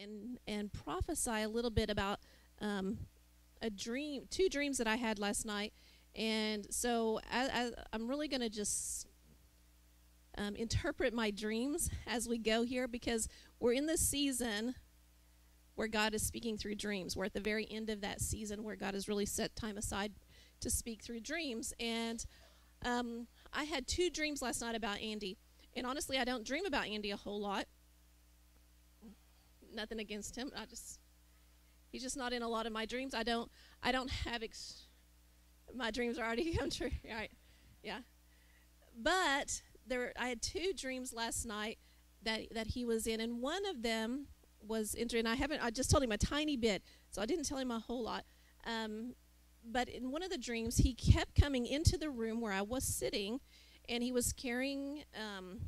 and and prophesy a little bit about um, a dream, two dreams that I had last night. And so I, am really going to just um, interpret my dreams as we go here because we're in the season where God is speaking through dreams. We're at the very end of that season where God has really set time aside to speak through dreams. And um, I had two dreams last night about Andy. And honestly, I don't dream about Andy a whole lot. Nothing against him. I just he's just not in a lot of my dreams. I don't I don't have ex- my dreams are already come true. Right. Yeah. But there I had two dreams last night that that he was in and one of them was interesting. I haven't. I just told him a tiny bit, so I didn't tell him a whole lot. Um, but in one of the dreams, he kept coming into the room where I was sitting, and he was carrying um,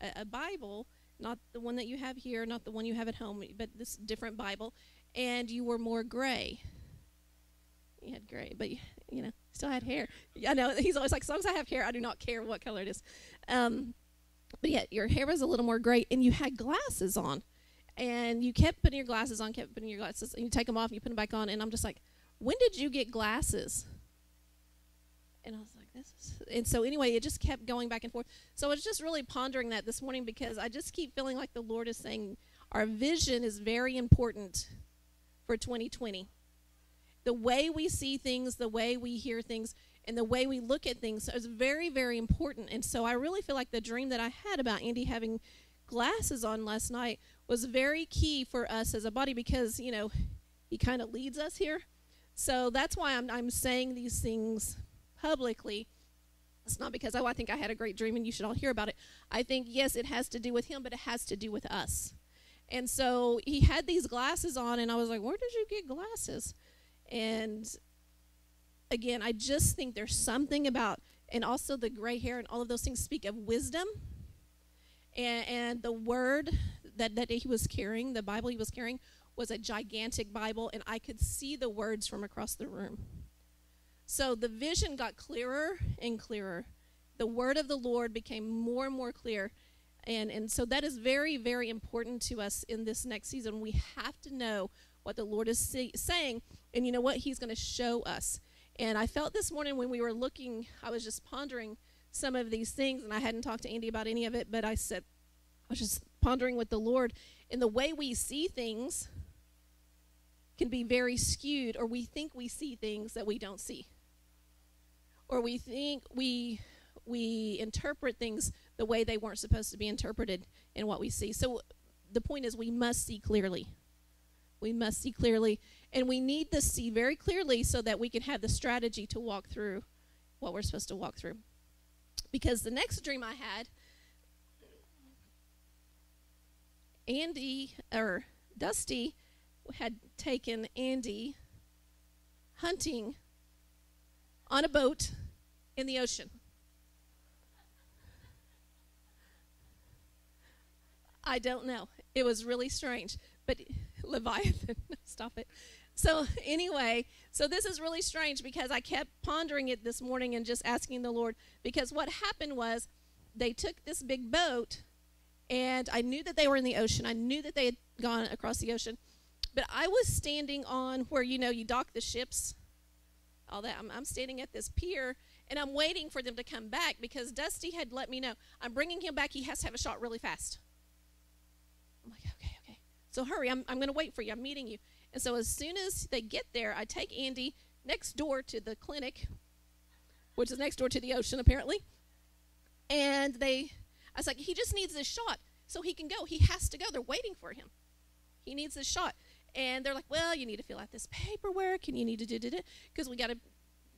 a, a, Bible, not the one that you have here, not the one you have at home, but this different Bible, and you were more gray. You had gray, but you, you know, still had hair. I know he's always like, as long as I have hair, I do not care what color it is. Um, but yeah, your hair was a little more gray, and you had glasses on and you kept putting your glasses on, kept putting your glasses, and you take them off, and you put them back on, and I'm just like, when did you get glasses? And I was like, this is, and so anyway, it just kept going back and forth. So I was just really pondering that this morning because I just keep feeling like the Lord is saying our vision is very important for 2020. The way we see things, the way we hear things, and the way we look at things is very, very important. And so I really feel like the dream that I had about Andy having glasses on last night was very key for us as a body because, you know, he kind of leads us here. So that's why I'm, I'm saying these things publicly. It's not because, oh, I think I had a great dream and you should all hear about it. I think, yes, it has to do with him, but it has to do with us. And so he had these glasses on, and I was like, where did you get glasses? And again, I just think there's something about, and also the gray hair and all of those things speak of wisdom and, and the word that, that he was carrying, the Bible he was carrying, was a gigantic Bible, and I could see the words from across the room. So the vision got clearer and clearer. The word of the Lord became more and more clear. And, and so that is very, very important to us in this next season. We have to know what the Lord is say, saying, and you know what? He's going to show us. And I felt this morning when we were looking, I was just pondering some of these things, and I hadn't talked to Andy about any of it, but I said, I was just pondering with the Lord, and the way we see things can be very skewed, or we think we see things that we don't see, or we think we we interpret things the way they weren't supposed to be interpreted in what we see. So the point is, we must see clearly. We must see clearly, and we need to see very clearly so that we can have the strategy to walk through what we're supposed to walk through. Because the next dream I had Andy or Dusty had taken Andy hunting on a boat in the ocean. I don't know. It was really strange. But Leviathan, stop it. So, anyway, so this is really strange because I kept pondering it this morning and just asking the Lord. Because what happened was they took this big boat and I knew that they were in the ocean. I knew that they had gone across the ocean. But I was standing on where, you know, you dock the ships, all that. I'm, I'm standing at this pier, and I'm waiting for them to come back because Dusty had let me know I'm bringing him back. He has to have a shot really fast. I'm like, okay, okay. So hurry. I'm, I'm going to wait for you. I'm meeting you. And so as soon as they get there, I take Andy next door to the clinic, which is next door to the ocean, apparently. And they I was like, he just needs this shot so he can go. He has to go. They're waiting for him. He needs this shot. And they're like, well, you need to fill out this paperwork and you need to do it because we got to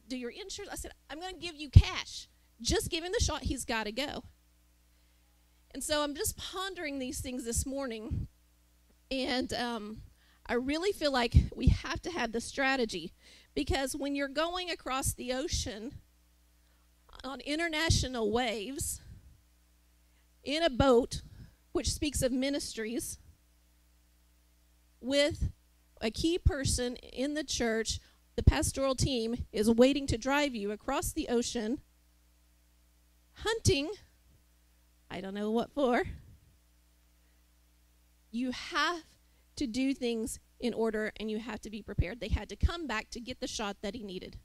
do your insurance. I said, I'm going to give you cash. Just give him the shot. He's got to go. And so I'm just pondering these things this morning. And um, I really feel like we have to have the strategy because when you're going across the ocean on international waves, in a boat, which speaks of ministries, with a key person in the church, the pastoral team is waiting to drive you across the ocean, hunting, I don't know what for. You have to do things in order and you have to be prepared. They had to come back to get the shot that he needed.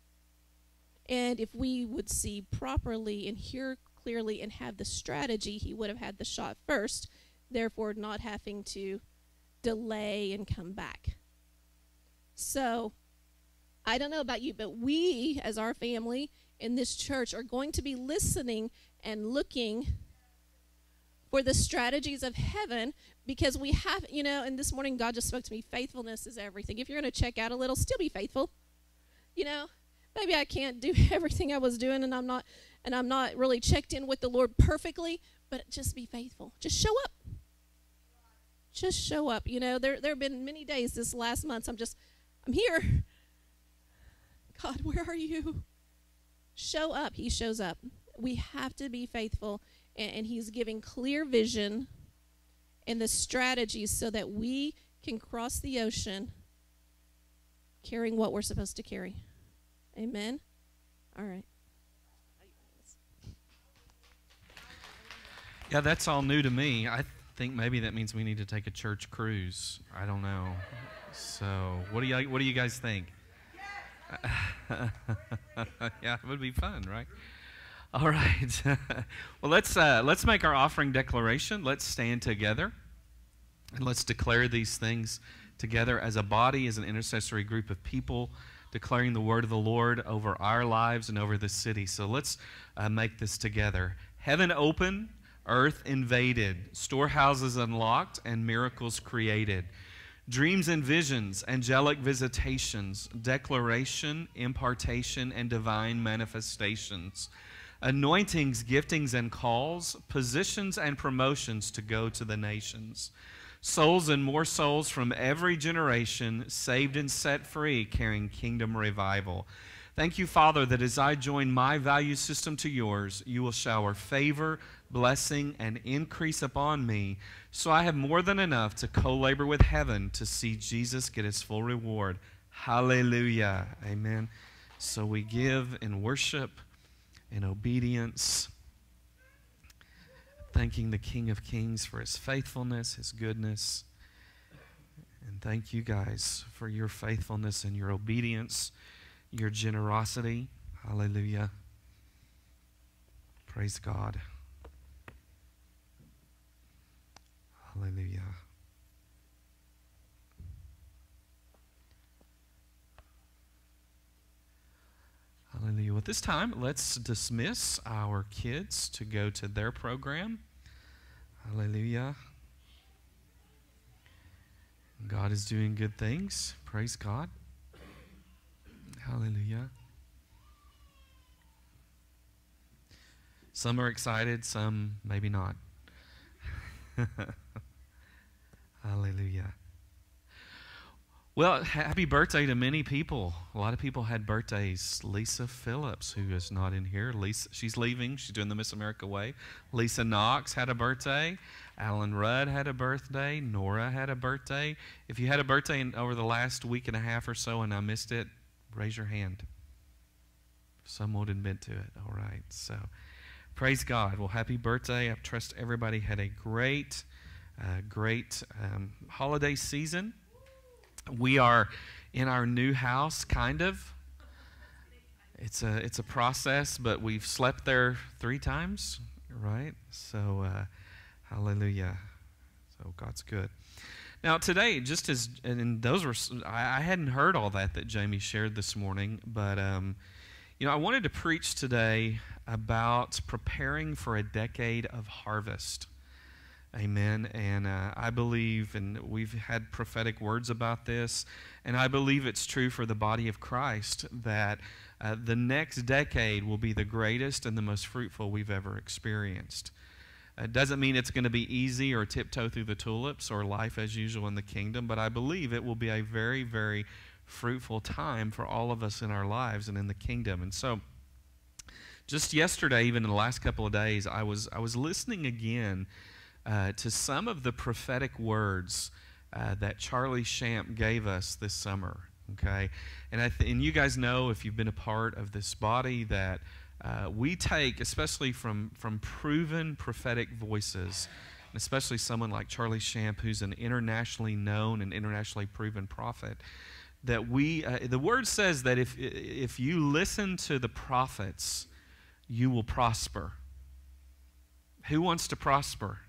And if we would see properly and hear clearly and have the strategy, he would have had the shot first, therefore not having to delay and come back. So, I don't know about you, but we, as our family in this church, are going to be listening and looking for the strategies of heaven because we have, you know, and this morning God just spoke to me faithfulness is everything. If you're going to check out a little, still be faithful. You know, maybe I can't do everything I was doing and I'm not and I'm not really checked in with the Lord perfectly, but just be faithful. Just show up. Just show up. You know, there there have been many days this last month I'm just I'm here. God, where are you? Show up. He shows up. We have to be faithful and, and he's giving clear vision and the strategies so that we can cross the ocean carrying what we're supposed to carry. Amen. All right. Yeah, that's all new to me. I think maybe that means we need to take a church cruise. I don't know. So, what do you what do you guys think? yeah, it would be fun, right? All right. well, let's uh, let's make our offering declaration. Let's stand together and let's declare these things together as a body, as an intercessory group of people, declaring the word of the Lord over our lives and over the city. So let's uh, make this together. Heaven open, earth invaded, storehouses unlocked, and miracles created. Dreams and visions, angelic visitations, declaration, impartation, and divine manifestations. Anointings, giftings, and calls, positions and promotions to go to the nations. Souls and more souls from every generation, saved and set free, carrying kingdom revival. Thank you, Father, that as I join my value system to yours, you will shower favor, blessing, and increase upon me, so I have more than enough to co labor with heaven to see Jesus get his full reward. Hallelujah. Amen. So we give in worship, in obedience, thanking the King of Kings for his faithfulness, his goodness. And thank you guys for your faithfulness and your obedience your generosity. Hallelujah. Praise God. Hallelujah. Hallelujah. At this time, let's dismiss our kids to go to their program. Hallelujah. God is doing good things. Praise God. Hallelujah. Some are excited, some maybe not. Hallelujah. Well, happy birthday to many people. A lot of people had birthdays. Lisa Phillips, who is not in here, Lisa, she's leaving. She's doing the Miss America way. Lisa Knox had a birthday. Alan Rudd had a birthday. Nora had a birthday. If you had a birthday in, over the last week and a half or so and I missed it, Raise your hand. Some would admit to it. All right. So, praise God. Well, happy birthday. I trust everybody had a great, uh, great um, holiday season. We are in our new house, kind of. It's a it's a process, but we've slept there three times, right? So, uh, hallelujah. So God's good. Now, today, just as, and those were, I, I hadn't heard all that that Jamie shared this morning, but, um, you know, I wanted to preach today about preparing for a decade of harvest. Amen. And uh, I believe, and we've had prophetic words about this, and I believe it's true for the body of Christ that uh, the next decade will be the greatest and the most fruitful we've ever experienced. It doesn't mean it's going to be easy or tiptoe through the tulips or life as usual in the kingdom, but I believe it will be a very, very fruitful time for all of us in our lives and in the kingdom. And so, just yesterday, even in the last couple of days, I was I was listening again uh, to some of the prophetic words uh, that Charlie Shamp gave us this summer. Okay, and I and you guys know if you've been a part of this body that uh, we take, especially from, from proven prophetic voices, and especially someone like Charlie Shamp, who's an internationally known and internationally proven prophet, that we, uh, the word says that if, if you listen to the prophets, you will prosper. Who wants to prosper?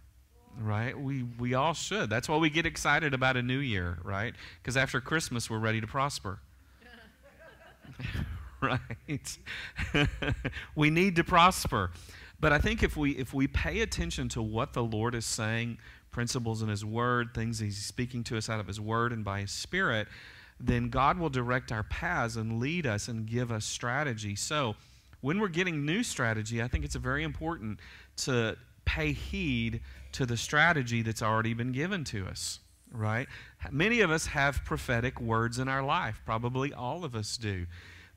Right? We, we all should. That's why we get excited about a new year, right? Because after Christmas, we're ready to prosper. right? we need to prosper. But I think if we if we pay attention to what the Lord is saying, principles in his word, things he's speaking to us out of his word and by his spirit, then God will direct our paths and lead us and give us strategy. So, when we're getting new strategy, I think it's very important to pay heed to the strategy that's already been given to us, right? Many of us have prophetic words in our life, probably all of us do.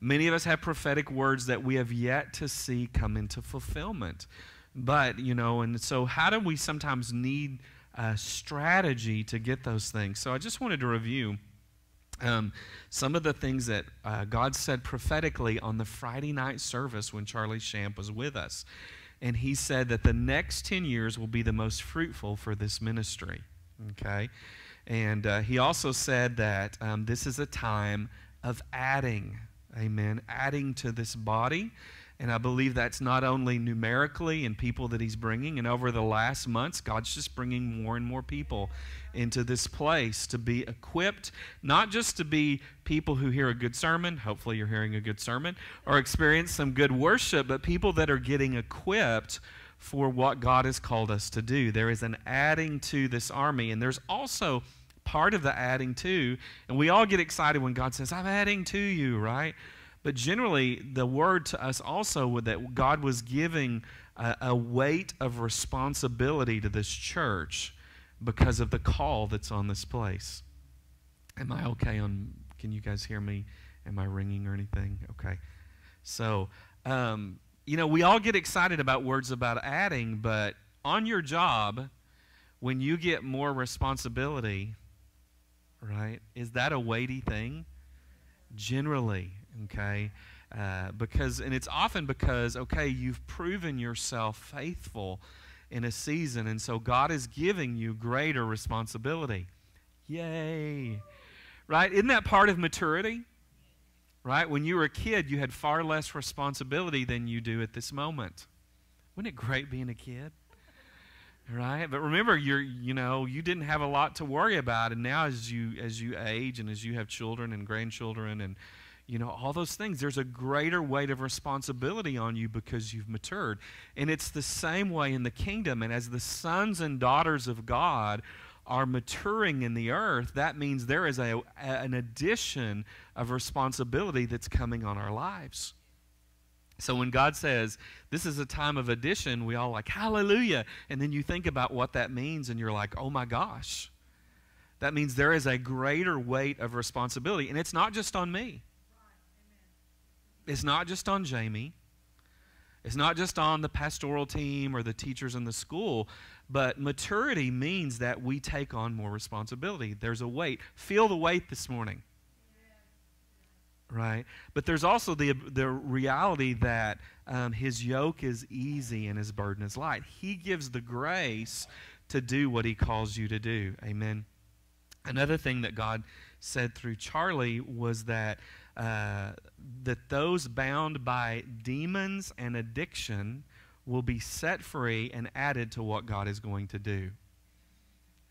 Many of us have prophetic words that we have yet to see come into fulfillment. But, you know, and so how do we sometimes need a strategy to get those things? So I just wanted to review um, some of the things that uh, God said prophetically on the Friday night service when Charlie Shamp was with us. And he said that the next 10 years will be the most fruitful for this ministry. Okay? And uh, he also said that um, this is a time of adding Amen. Adding to this body. And I believe that's not only numerically in people that He's bringing, and over the last months, God's just bringing more and more people into this place to be equipped, not just to be people who hear a good sermon, hopefully you're hearing a good sermon, or experience some good worship, but people that are getting equipped for what God has called us to do. There is an adding to this army, and there's also part of the adding to. And we all get excited when God says, I'm adding to you, right? But generally, the word to us also that God was giving a, a weight of responsibility to this church because of the call that's on this place. Am I okay on, can you guys hear me? Am I ringing or anything? Okay. So, um, you know, we all get excited about words about adding, but on your job, when you get more responsibility, right? Is that a weighty thing? Generally, okay? Uh, because, and it's often because, okay, you've proven yourself faithful in a season, and so God is giving you greater responsibility. Yay! Right? Isn't that part of maturity? Right? When you were a kid, you had far less responsibility than you do at this moment. Wasn't it great being a kid? right but remember you're you know you didn't have a lot to worry about and now as you as you age and as you have children and grandchildren and you know all those things there's a greater weight of responsibility on you because you've matured and it's the same way in the kingdom and as the sons and daughters of god are maturing in the earth that means there is a, an addition of responsibility that's coming on our lives so when God says, this is a time of addition, we all like, hallelujah. And then you think about what that means and you're like, oh my gosh. That means there is a greater weight of responsibility. And it's not just on me, it's not just on Jamie. It's not just on the pastoral team or the teachers in the school, but maturity means that we take on more responsibility. There's a weight. Feel the weight this morning right? But there's also the, the reality that um, his yoke is easy and his burden is light. He gives the grace to do what he calls you to do. Amen. Another thing that God said through Charlie was that uh, that those bound by demons and addiction will be set free and added to what God is going to do.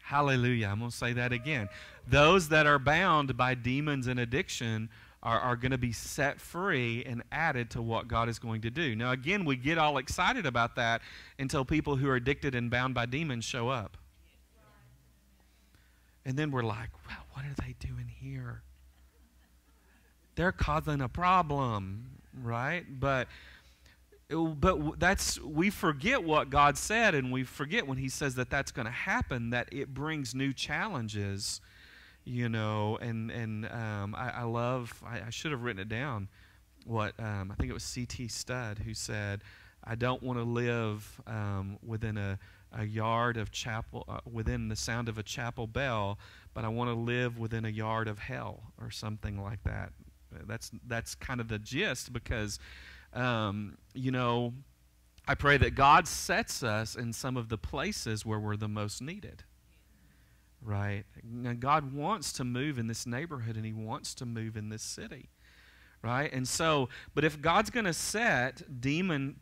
Hallelujah. I'm going to say that again. Those that are bound by demons and addiction are, are going to be set free and added to what God is going to do. Now, again, we get all excited about that until people who are addicted and bound by demons show up. And then we're like, well, what are they doing here? They're causing a problem, right? But but that's we forget what God said and we forget when he says that that's going to happen that it brings new challenges you know, and and um, I, I, love. I, I, should have written it down. What um, I think it was C.T. Studd who said, "I don't want to live um, within a, a yard of chapel, uh, within the sound of a chapel bell, but I want to live within a yard of hell, or something like that." That's that's kind of the gist because, um, you know, I pray that God sets us in some of the places where we're the most needed. Right? And God wants to move in this neighborhood and He wants to move in this city. Right? And so, but if God's going to set demon,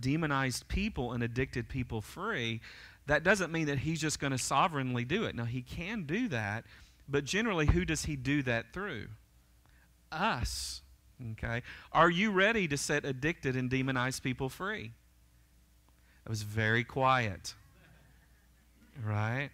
demonized people and addicted people free, that doesn't mean that He's just going to sovereignly do it. Now, He can do that, but generally, who does He do that through? Us. Okay? Are you ready to set addicted and demonized people free? It was very quiet. Right?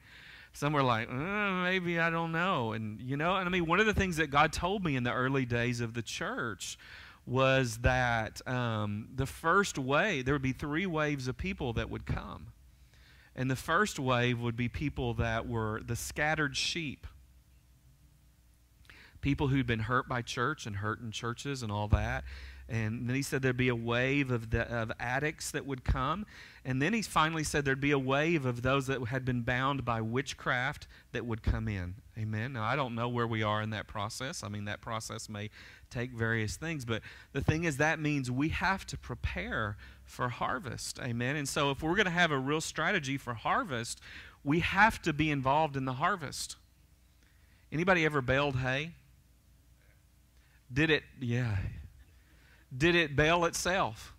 Some were like, uh, maybe I don't know. And, you know, and I mean, one of the things that God told me in the early days of the church was that um, the first wave, there would be three waves of people that would come. And the first wave would be people that were the scattered sheep. People who'd been hurt by church and hurt in churches and all that. And then he said there'd be a wave of, the, of addicts that would come. And then he finally said there'd be a wave of those that had been bound by witchcraft that would come in. Amen. Now, I don't know where we are in that process. I mean, that process may take various things. But the thing is, that means we have to prepare for harvest. Amen. And so, if we're going to have a real strategy for harvest, we have to be involved in the harvest. Anybody ever baled hay? Did it? Yeah. Did it bale itself?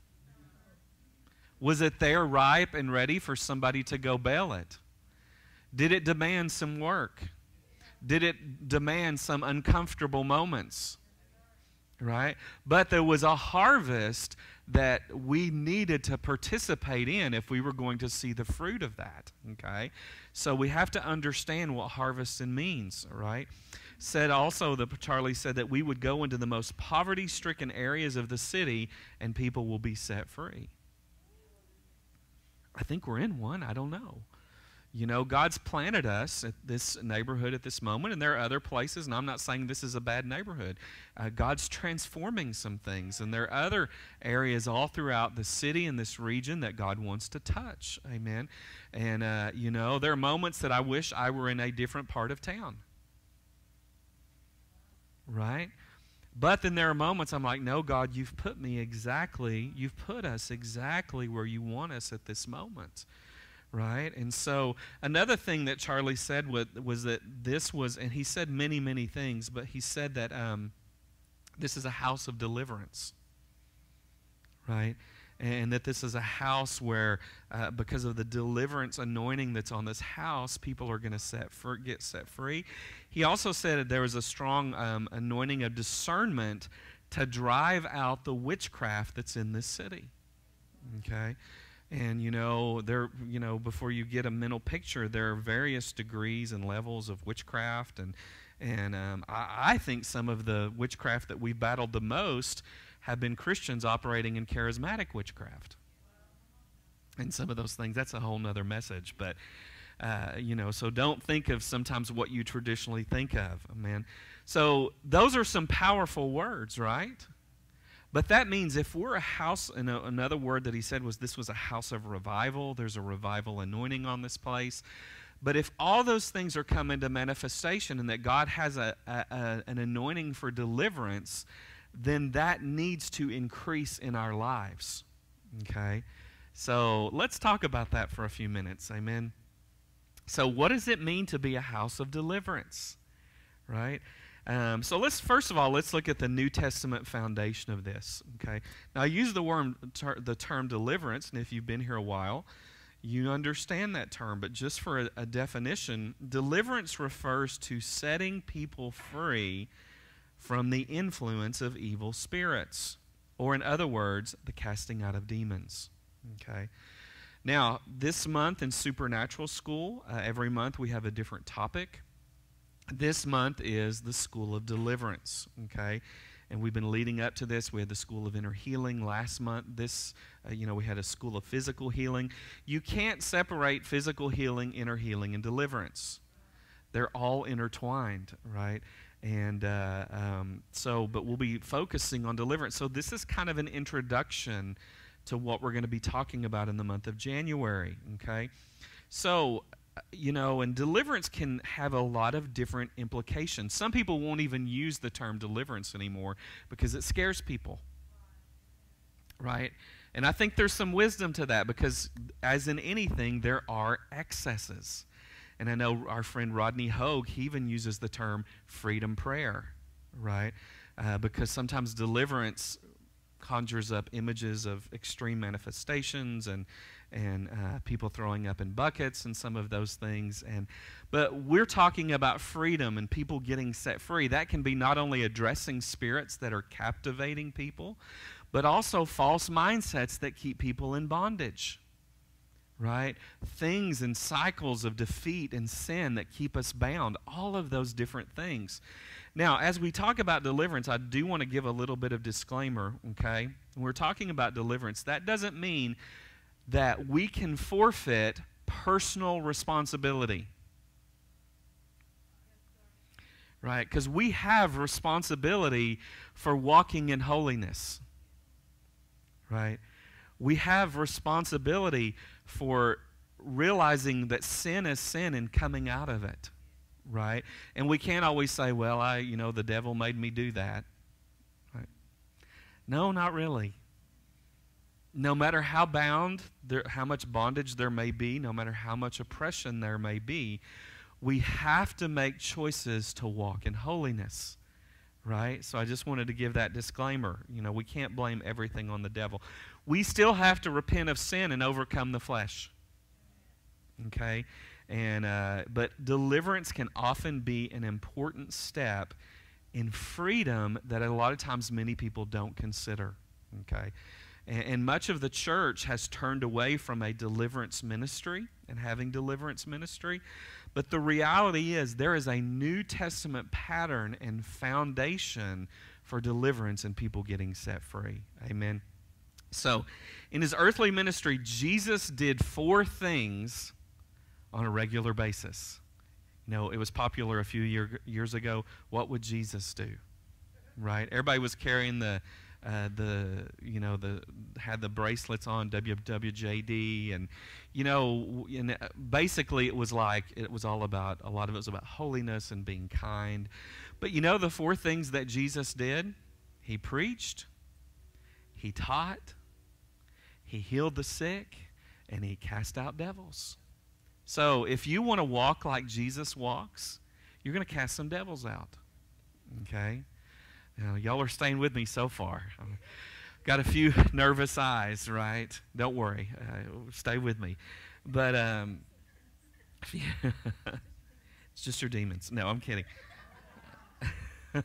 Was it there ripe and ready for somebody to go bale it? Did it demand some work? Did it demand some uncomfortable moments? Right? But there was a harvest that we needed to participate in if we were going to see the fruit of that. Okay? So we have to understand what harvesting means, right? Said also that Charlie said that we would go into the most poverty stricken areas of the city and people will be set free. I think we're in one. I don't know. You know, God's planted us at this neighborhood at this moment, and there are other places, and I'm not saying this is a bad neighborhood. Uh, God's transforming some things, and there are other areas all throughout the city and this region that God wants to touch. Amen. And, uh, you know, there are moments that I wish I were in a different part of town right? But then there are moments I'm like, no, God, you've put me exactly, you've put us exactly where you want us at this moment. Right? And so another thing that Charlie said was, was that this was, and he said many, many things, but he said that um, this is a house of deliverance. Right? And that this is a house where, uh, because of the deliverance anointing that's on this house, people are going to set for, get set free. He also said that there was a strong um, anointing of discernment to drive out the witchcraft that's in this city. Okay, and you know there, you know, before you get a mental picture, there are various degrees and levels of witchcraft, and and um, I, I think some of the witchcraft that we've battled the most have been Christians operating in charismatic witchcraft. And some of those things, that's a whole nother message. But, uh, you know, so don't think of sometimes what you traditionally think of, man. So those are some powerful words, right? But that means if we're a house, and another word that he said was this was a house of revival, there's a revival anointing on this place. But if all those things are coming to manifestation and that God has a, a, a an anointing for deliverance, then that needs to increase in our lives. Okay? So let's talk about that for a few minutes. Amen. So, what does it mean to be a house of deliverance? Right? Um, so let's first of all let's look at the New Testament foundation of this. Okay. Now I use the word ter- the term deliverance, and if you've been here a while, you understand that term. But just for a, a definition, deliverance refers to setting people free from the influence of evil spirits, or in other words, the casting out of demons. Okay. Now, this month in Supernatural School, uh, every month we have a different topic. This month is the School of Deliverance. Okay. And we've been leading up to this. We had the School of Inner Healing last month. This, uh, you know, we had a School of Physical Healing. You can't separate physical healing, inner healing, and deliverance. They're all intertwined, right? And uh, um, so, but we'll be focusing on deliverance. So, this is kind of an introduction to what we're going to be talking about in the month of January, okay? So, uh, you know, and deliverance can have a lot of different implications. Some people won't even use the term deliverance anymore because it scares people, right? And I think there's some wisdom to that because, as in anything, there are excesses. And I know our friend Rodney Hogue, he even uses the term freedom prayer, right? Uh, because sometimes deliverance conjures up images of extreme manifestations and and uh, people throwing up in buckets and some of those things. And but we're talking about freedom and people getting set free. That can be not only addressing spirits that are captivating people but also false mindsets that keep people in bondage right things and cycles of defeat and sin that keep us bound all of those different things now, as we talk about deliverance, I do want to give a little bit of disclaimer, okay? When we're talking about deliverance, that doesn't mean that we can forfeit personal responsibility. Right? Because we have responsibility for walking in holiness. Right? We have responsibility for realizing that sin is sin and coming out of it right? And we can't always say, well, I, you know, the devil made me do that. Right? No, not really. No matter how bound, there, how much bondage there may be, no matter how much oppression there may be, we have to make choices to walk in holiness. Right? So I just wanted to give that disclaimer. You know, we can't blame everything on the devil. We still have to repent of sin and overcome the flesh. Okay? And, uh, but deliverance can often be an important step in freedom that a lot of times many people don't consider. Okay? And, and much of the church has turned away from a deliverance ministry and having deliverance ministry. But the reality is, there is a New Testament pattern and foundation for deliverance and people getting set free. Amen. So, in his earthly ministry, Jesus did four things on a regular basis. You know, it was popular a few year, years ago. What would Jesus do? Right? Everybody was carrying the, uh, the you know the had the bracelets on WWJD and you know and uh, basically it was like it was all about a lot of it was about holiness and being kind but you know the four things that Jesus did he preached he taught he healed the sick and he cast out devils so if you want to walk like Jesus walks, you're going to cast some devils out. Okay? Now, y'all are staying with me so far. Got a few nervous eyes, right? Don't worry. Uh, stay with me. But um, it's just your demons. No, I'm kidding.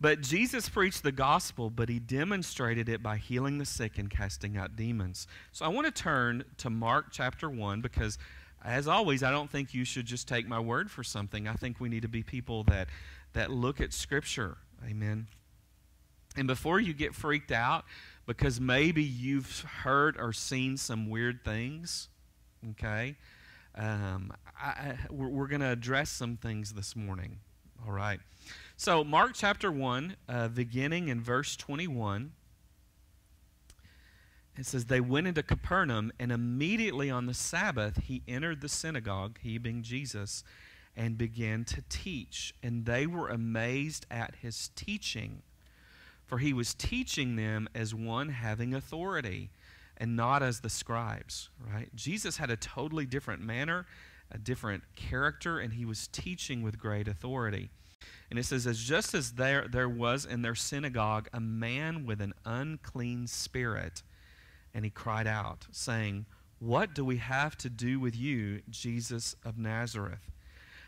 but Jesus preached the gospel, but he demonstrated it by healing the sick and casting out demons. So I want to turn to Mark chapter 1 because as always, I don't think you should just take my word for something. I think we need to be people that, that look at Scripture. Amen. And before you get freaked out, because maybe you've heard or seen some weird things, okay, um, I, we're, we're going to address some things this morning. All right. So, Mark chapter 1, uh, beginning in verse 21. It says, They went into Capernaum, and immediately on the Sabbath he entered the synagogue, he being Jesus, and began to teach. And they were amazed at his teaching, for he was teaching them as one having authority and not as the scribes, right? Jesus had a totally different manner, a different character, and he was teaching with great authority. And it says, as just as there, there was in their synagogue a man with an unclean spirit, and he cried out, saying, What do we have to do with you, Jesus of Nazareth?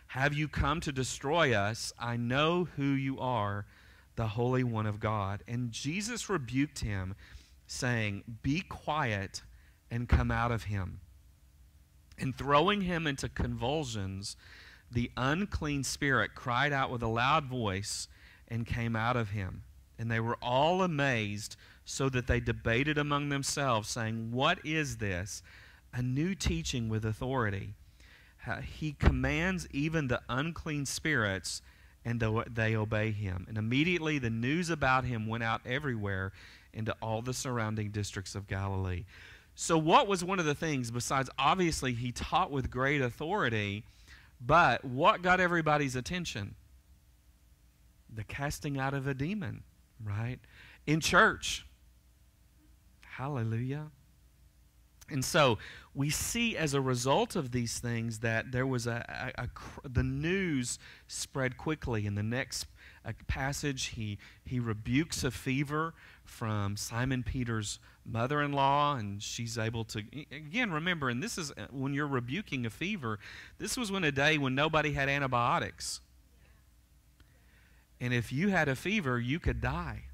Have you come to destroy us? I know who you are, the Holy One of God. And Jesus rebuked him, saying, Be quiet and come out of him. And throwing him into convulsions, the unclean spirit cried out with a loud voice and came out of him. And they were all amazed so that they debated among themselves, saying, What is this? A new teaching with authority. Uh, he commands even the unclean spirits, and they obey him. And immediately the news about him went out everywhere into all the surrounding districts of Galilee. So, what was one of the things, besides obviously he taught with great authority, but what got everybody's attention? The casting out of a demon, right? In church Hallelujah. And so we see as a result of these things that there was a, a, a the news spread quickly. In the next uh, passage, he, he rebukes a fever from Simon Peter's mother in law, and she's able to. Again, remember, and this is uh, when you're rebuking a fever, this was when a day when nobody had antibiotics. And if you had a fever, you could die.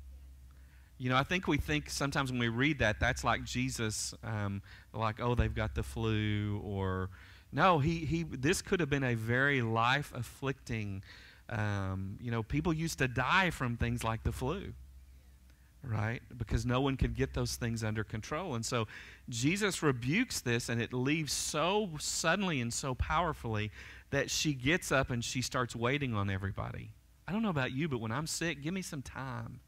You know, I think we think sometimes when we read that, that's like Jesus, um, like, oh, they've got the flu, or no, he, he, this could have been a very life afflicting, um, you know, people used to die from things like the flu, right? Because no one could get those things under control. And so Jesus rebukes this, and it leaves so suddenly and so powerfully that she gets up and she starts waiting on everybody. I don't know about you, but when I'm sick, give me some time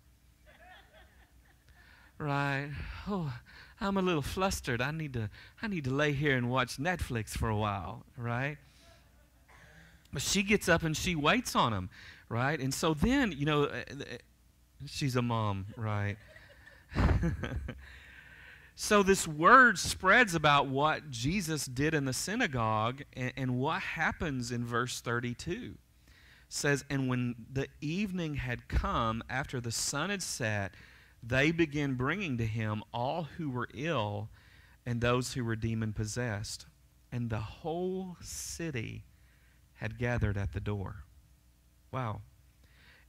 right? Oh, I'm a little flustered. I need to I need to lay here and watch Netflix for a while, right? But she gets up and she waits on him, right? And so then, you know, uh, uh, she's a mom, right? so this word spreads about what Jesus did in the synagogue and, and what happens in verse 32 says and when the evening had come after the sun had set they began bringing to him all who were ill and those who were demon possessed. And the whole city had gathered at the door. Wow.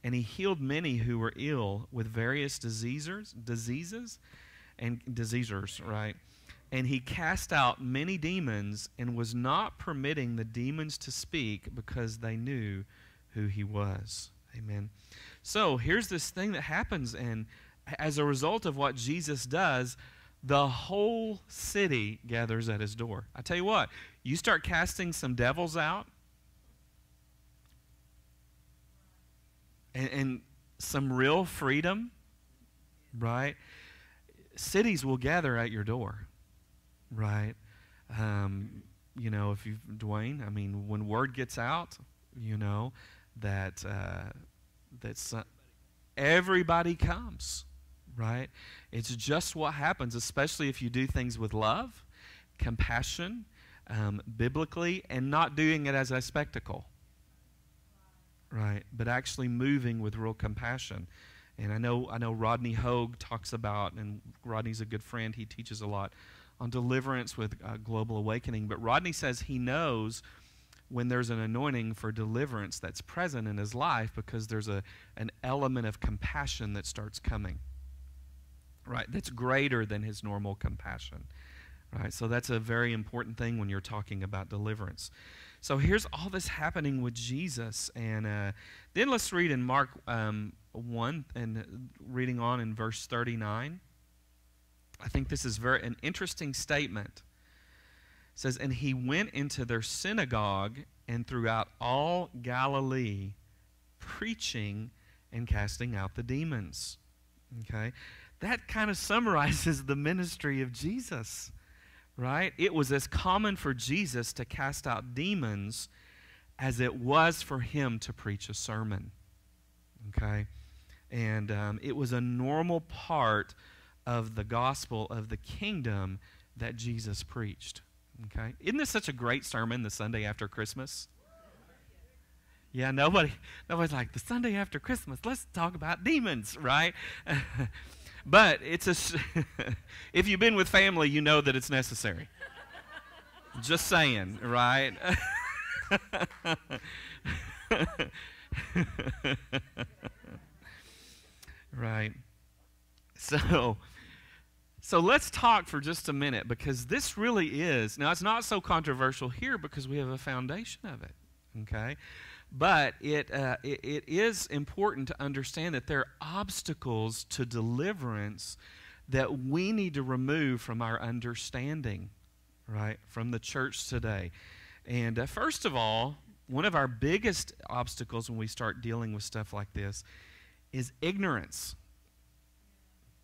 And he healed many who were ill with various diseases, diseases and diseasers, right? And he cast out many demons and was not permitting the demons to speak because they knew who he was. Amen. So here's this thing that happens, and as a result of what Jesus does, the whole city gathers at his door. I tell you what, you start casting some devils out, and, and some real freedom, right? Cities will gather at your door, right? Um, you know, if you, Dwayne, I mean, when word gets out, you know, that uh, that everybody comes right? It's just what happens, especially if you do things with love, compassion, um, biblically, and not doing it as a spectacle, right? But actually moving with real compassion. And I know, I know Rodney Hogue talks about, and Rodney's a good friend, he teaches a lot on deliverance with uh, global awakening. But Rodney says he knows when there's an anointing for deliverance that's present in his life because there's a, an element of compassion that starts coming right? That's greater than his normal compassion, right? So that's a very important thing when you're talking about deliverance. So here's all this happening with Jesus, and uh, then let's read in Mark um, one and reading on in verse 39. I think this is very an interesting statement. It says, and he went into their synagogue and throughout all Galilee, preaching and casting out the demons. Okay, that kind of summarizes the ministry of Jesus, right? It was as common for Jesus to cast out demons as it was for him to preach a sermon, okay? And um, it was a normal part of the gospel of the kingdom that Jesus preached. Okay? Isn't this such a great sermon the Sunday after Christmas? Yeah, nobody nobody's like the Sunday after Christmas, let's talk about demons, right? But it's a, if you've been with family, you know that it's necessary. Just saying, right? right. So, so let's talk for just a minute because this really is, now it's not so controversial here because we have a foundation of it, okay? But it, uh, it, it is important to understand that there are obstacles to deliverance that we need to remove from our understanding, right, from the church today. And uh, first of all, one of our biggest obstacles when we start dealing with stuff like this is ignorance.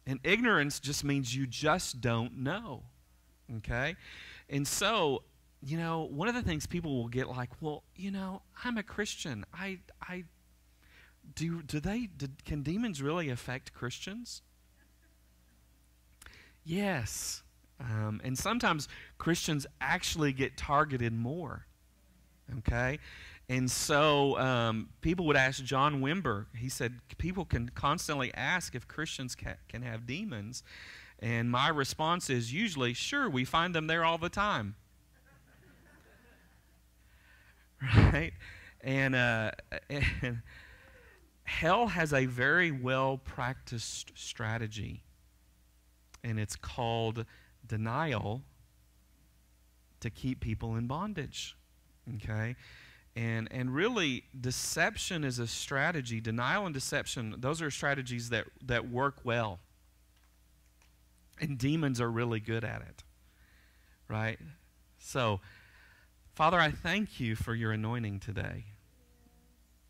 And ignorance just means you just don't know. Okay? And so you know, one of the things people will get like, well, you know, I'm a Christian. I, I, do, do they, do, can demons really affect Christians? Yes. Um, and sometimes Christians actually get targeted more. Okay? And so um, people would ask John Wimber, he said, people can constantly ask if Christians ca- can have demons. And my response is usually, sure, we find them there all the time. right? And, uh, and hell has a very well practiced strategy, and it's called denial to keep people in bondage. Okay? And, and really, deception is a strategy. Denial and deception, those are strategies that, that work well. And demons are really good at it. Right? So, Father, I thank you for your anointing today.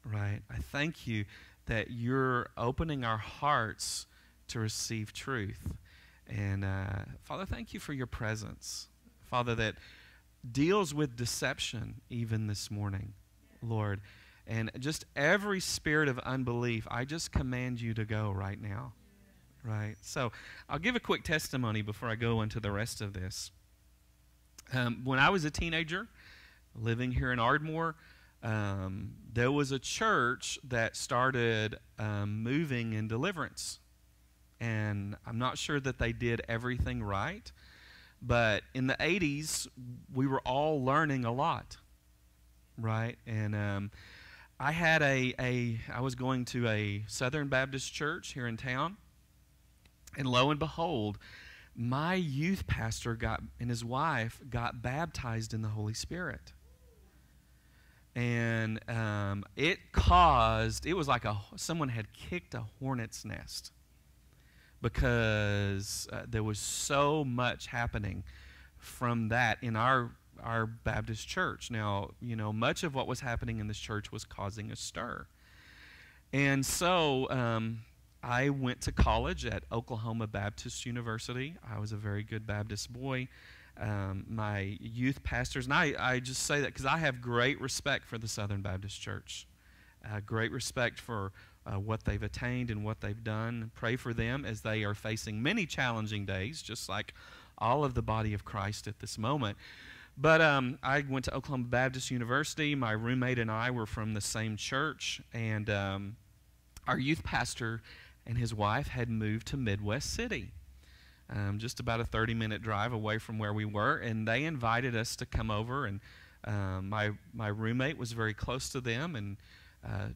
Right? I thank you that you're opening our hearts to receive truth. And uh, Father, thank you for your presence. Father, that deals with deception even this morning, Lord. And just every spirit of unbelief, I just command you to go right now. Right? So I'll give a quick testimony before I go into the rest of this. Um, when I was a teenager, living here in Ardmore, um, there was a church that started um, moving in deliverance. And I'm not sure that they did everything right, but in the 80s, we were all learning a lot, right? And um, I had a, a, I was going to a Southern Baptist church here in town, and lo and behold, my youth pastor got and his wife got baptized in the Holy Spirit and um, it caused it was like a someone had kicked a hornet's nest because uh, there was so much happening from that in our our Baptist church. Now, you know, much of what was happening in this church was causing a stir. And so um, I went to college at Oklahoma Baptist University. I was a very good Baptist boy um, my youth pastors. And I, I just say that because I have great respect for the Southern Baptist Church, uh, great respect for uh, what they've attained and what they've done. Pray for them as they are facing many challenging days, just like all of the body of Christ at this moment. But um, I went to Oklahoma Baptist University. My roommate and I were from the same church, and um, our youth pastor and his wife had moved to Midwest City um, just about a 30 minute drive away from where we were, and they invited us to come over. And um, my my roommate was very close to them, and uh,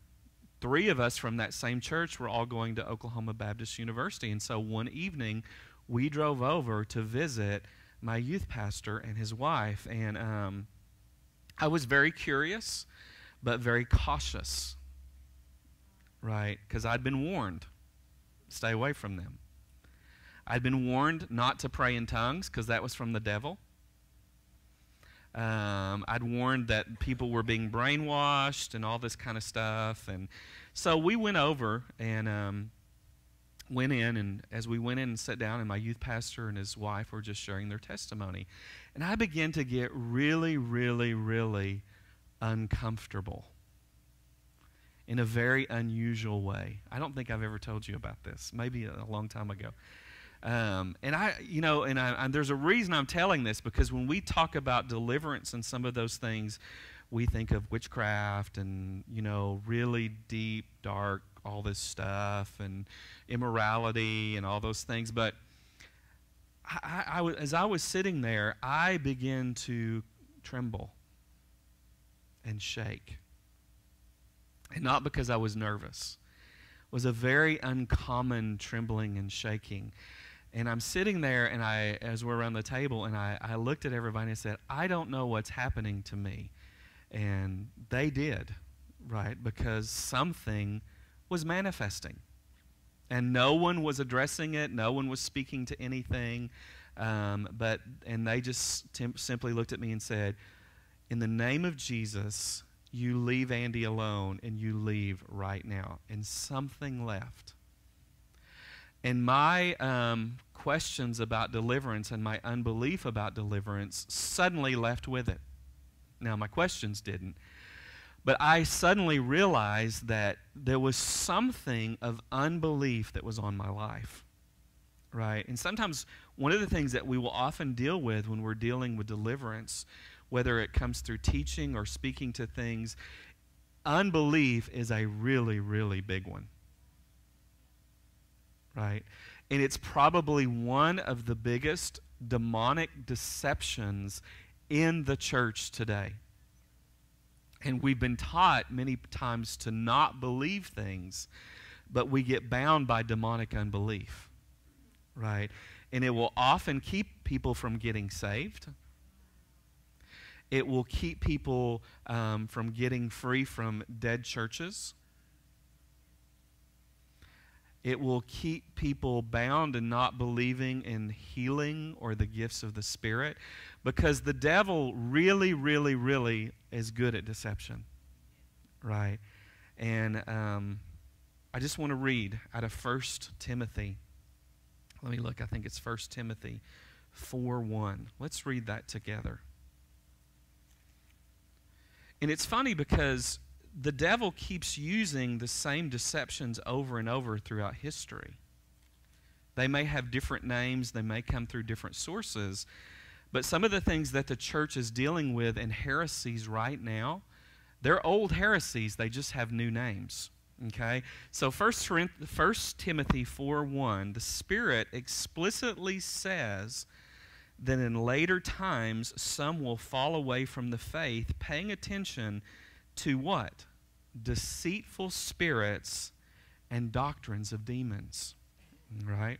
three of us from that same church were all going to Oklahoma Baptist University. And so one evening, we drove over to visit my youth pastor and his wife, and um, I was very curious, but very cautious, right? Because I'd been warned, stay away from them. I'd been warned not to pray in tongues because that was from the devil. Um, I'd warned that people were being brainwashed and all this kind of stuff. And so we went over and um, went in. And as we went in and sat down, and my youth pastor and his wife were just sharing their testimony. And I began to get really, really, really uncomfortable in a very unusual way. I don't think I've ever told you about this, maybe a long time ago. Um, and I, you know, and, I, and there's a reason I'm telling this because when we talk about deliverance and some of those things, we think of witchcraft and you know really deep, dark, all this stuff and immorality and all those things. But I, as I was sitting there, I began to tremble and shake, and not because I was nervous. It was a very uncommon trembling and shaking. And I'm sitting there, and I, as we're around the table, and I, I looked at everybody and said, I don't know what's happening to me. And they did, right? Because something was manifesting. And no one was addressing it, no one was speaking to anything. Um, but, and they just simply looked at me and said, In the name of Jesus, you leave Andy alone and you leave right now. And something left. And my um, questions about deliverance and my unbelief about deliverance suddenly left with it. Now, my questions didn't. But I suddenly realized that there was something of unbelief that was on my life. Right? And sometimes one of the things that we will often deal with when we're dealing with deliverance, whether it comes through teaching or speaking to things, unbelief is a really, really big one. Right? And it's probably one of the biggest demonic deceptions in the church today. And we've been taught many times to not believe things, but we get bound by demonic unbelief. Right? And it will often keep people from getting saved. It will keep people um, from getting free from dead churches. It will keep people bound and not believing in healing or the gifts of the Spirit because the devil really, really, really is good at deception. Right? And um, I just want to read out of 1 Timothy. Let me look. I think it's 1 Timothy 4 1. Let's read that together. And it's funny because the devil keeps using the same deceptions over and over throughout history. They may have different names, they may come through different sources, but some of the things that the church is dealing with in heresies right now, they're old heresies, they just have new names. Okay? So First, First Timothy 4 1, the Spirit explicitly says that in later times some will fall away from the faith, paying attention to what? Deceitful spirits and doctrines of demons. Right?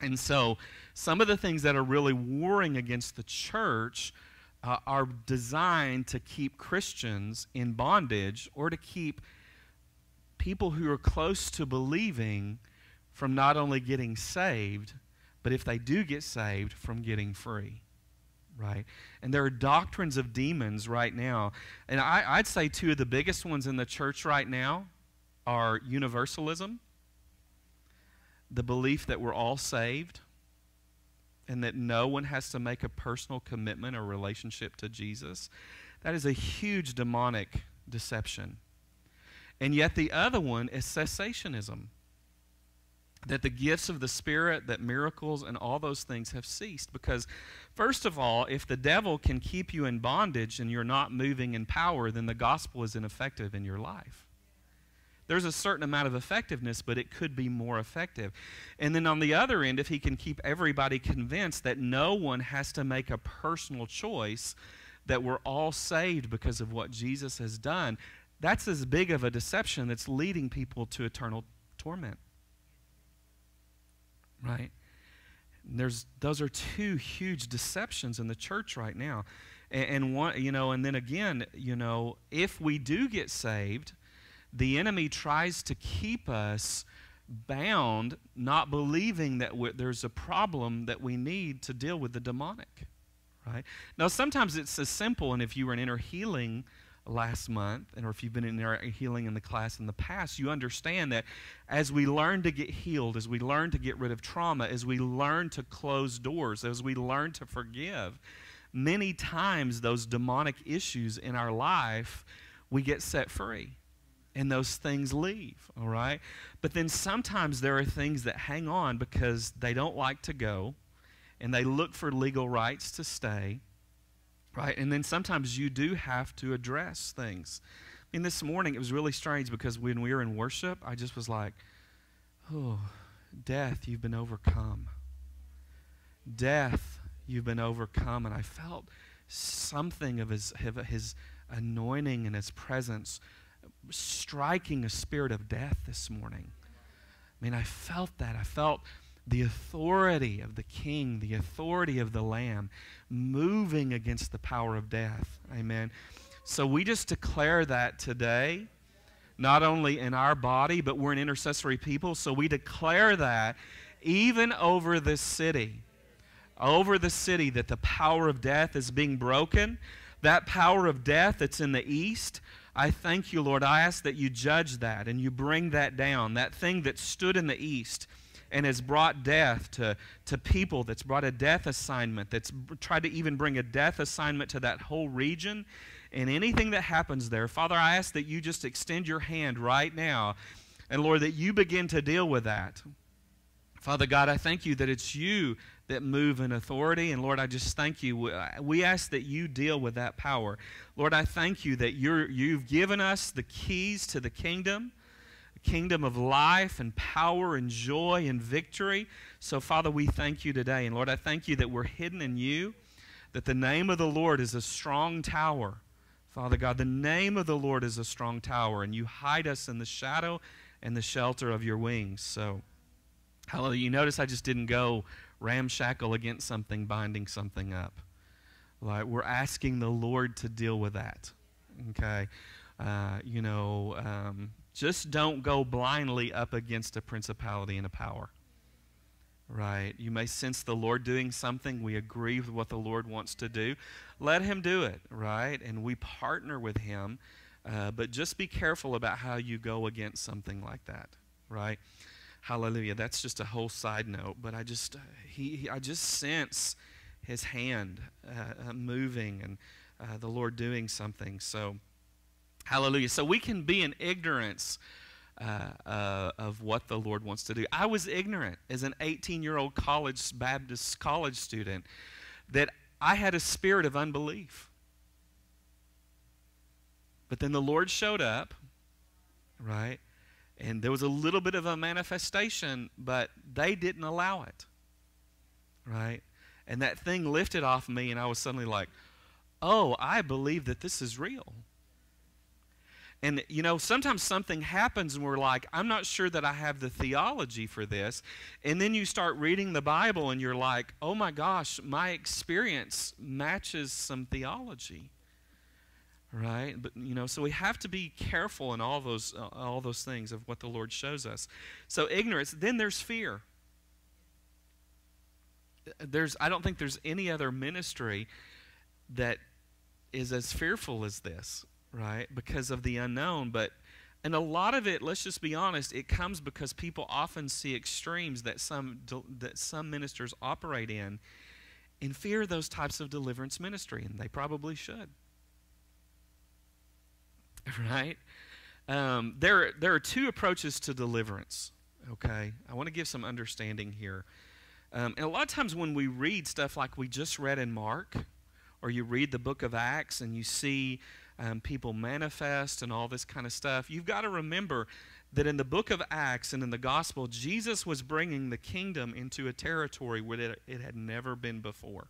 And so, some of the things that are really warring against the church uh, are designed to keep Christians in bondage or to keep people who are close to believing from not only getting saved, but if they do get saved, from getting free right? And there are doctrines of demons right now. And I, would say two of the biggest ones in the church right now are universalism, the belief that we're all saved, and that no one has to make a personal commitment or relationship to Jesus. That is a huge demonic deception. And yet the other one is cessationism that the gifts of the Spirit, that miracles, and all those things have ceased. Because, first of all, if the devil can keep you in bondage and you're not moving in power, then the gospel is ineffective in your life. There's a certain amount of effectiveness, but it could be more effective. And then on the other end, if he can keep everybody convinced that no one has to make a personal choice, that we're all saved because of what Jesus has done, that's as big of a deception that's leading people to eternal torment right? There's those are two huge deceptions in the church right now. And, and one, you know, and then again, you know, if we do get saved, the enemy tries to keep us bound, not believing that there's a problem that we need to deal with the demonic. Right? Now, sometimes it's as simple, and if you were an inner healing last month, and or if you've been in inner healing in the class in the past, you understand that as we learn to get healed, as we learn to get rid of trauma, as we learn to close doors, as we learn to forgive, many times those demonic issues in our life, we get set free. And those things leave, all right? But then sometimes there are things that hang on because they don't like to go and they look for legal rights to stay Right? And then sometimes you do have to address things. I mean, this morning it was really strange because when we were in worship, I just was like, oh, death, you've been overcome. Death, you've been overcome. And I felt something of his, his anointing and his presence striking a spirit of death this morning. I mean, I felt that. I felt the authority of the king, the authority of the lamb, moving against the power of death. Amen. So we just declare that today, not only in our body, but we're an intercessory people. So we declare that even over this city, over the city, that the power of death is being broken. That power of death that's in the east, I thank you, Lord. I ask that you judge that and you bring that down. That thing that stood in the east and has brought death to, to people, that's brought a death assignment, that's tried to even bring a death assignment to that whole region. And anything that happens there, Father, I ask that you just extend your hand right now. And Lord, that you begin to deal with that. Father God, I thank you that it's you that move in authority. And Lord, I just thank you. We uh, ask that you deal with that power. Lord, I thank you that you're, you've given us the keys to the kingdom kingdom of life and power and joy and victory. So, Father, we thank you today. And Lord, I thank you that we're hidden in you, that the name of the Lord is a strong tower. Father God, the name of the Lord is a strong tower, and you hide us in the shadow and the shelter of your wings. So, hallelujah. You notice I just didn't go ramshackle against something, binding something up. Like, we're asking the Lord to deal with that. Okay? Uh, you know, um, just don't go blindly up against a principality and a power. Right? You may sense the Lord doing something. We agree with what the Lord wants to do. Let Him do it, right? And we partner with Him. Uh, but just be careful about how you go against something like that, right? Hallelujah. That's just a whole side note. But I just, uh, he, he, I just sense His hand uh, uh moving and uh, the Lord doing something. So, Hallelujah. So we can be in ignorance uh, uh, of what the Lord wants to do. I was ignorant as an 18 year old college Baptist college student that I had a spirit of unbelief. But then the Lord showed up, right? And there was a little bit of a manifestation, but they didn't allow it, right? And that thing lifted off me, and I was suddenly like, oh, I believe that this is real. And, you know, sometimes something happens and we're like, I'm not sure that I have the theology for this. And then you start reading the Bible and you're like, oh my gosh, my experience matches some theology. Right? But, you know, so we have to be careful in all those, uh, all those things of what the Lord shows us. So, ignorance. Then there's fear. There's, I don't think there's any other ministry that is as fearful as this right? Because of the unknown. But and a lot of it, let's just be honest, it comes because people often see extremes that some that some ministers operate in, and fear those types of deliverance ministry, and they probably should. Right? Um, there, there are two approaches to deliverance. Okay, I want to give some understanding here. Um, and a lot of times when we read stuff like we just read in Mark, or you read the book of Acts and you see um, people manifest and all this kind of stuff. You've got to remember that in the book of Acts and in the gospel, Jesus was bringing the kingdom into a territory where it, it had never been before.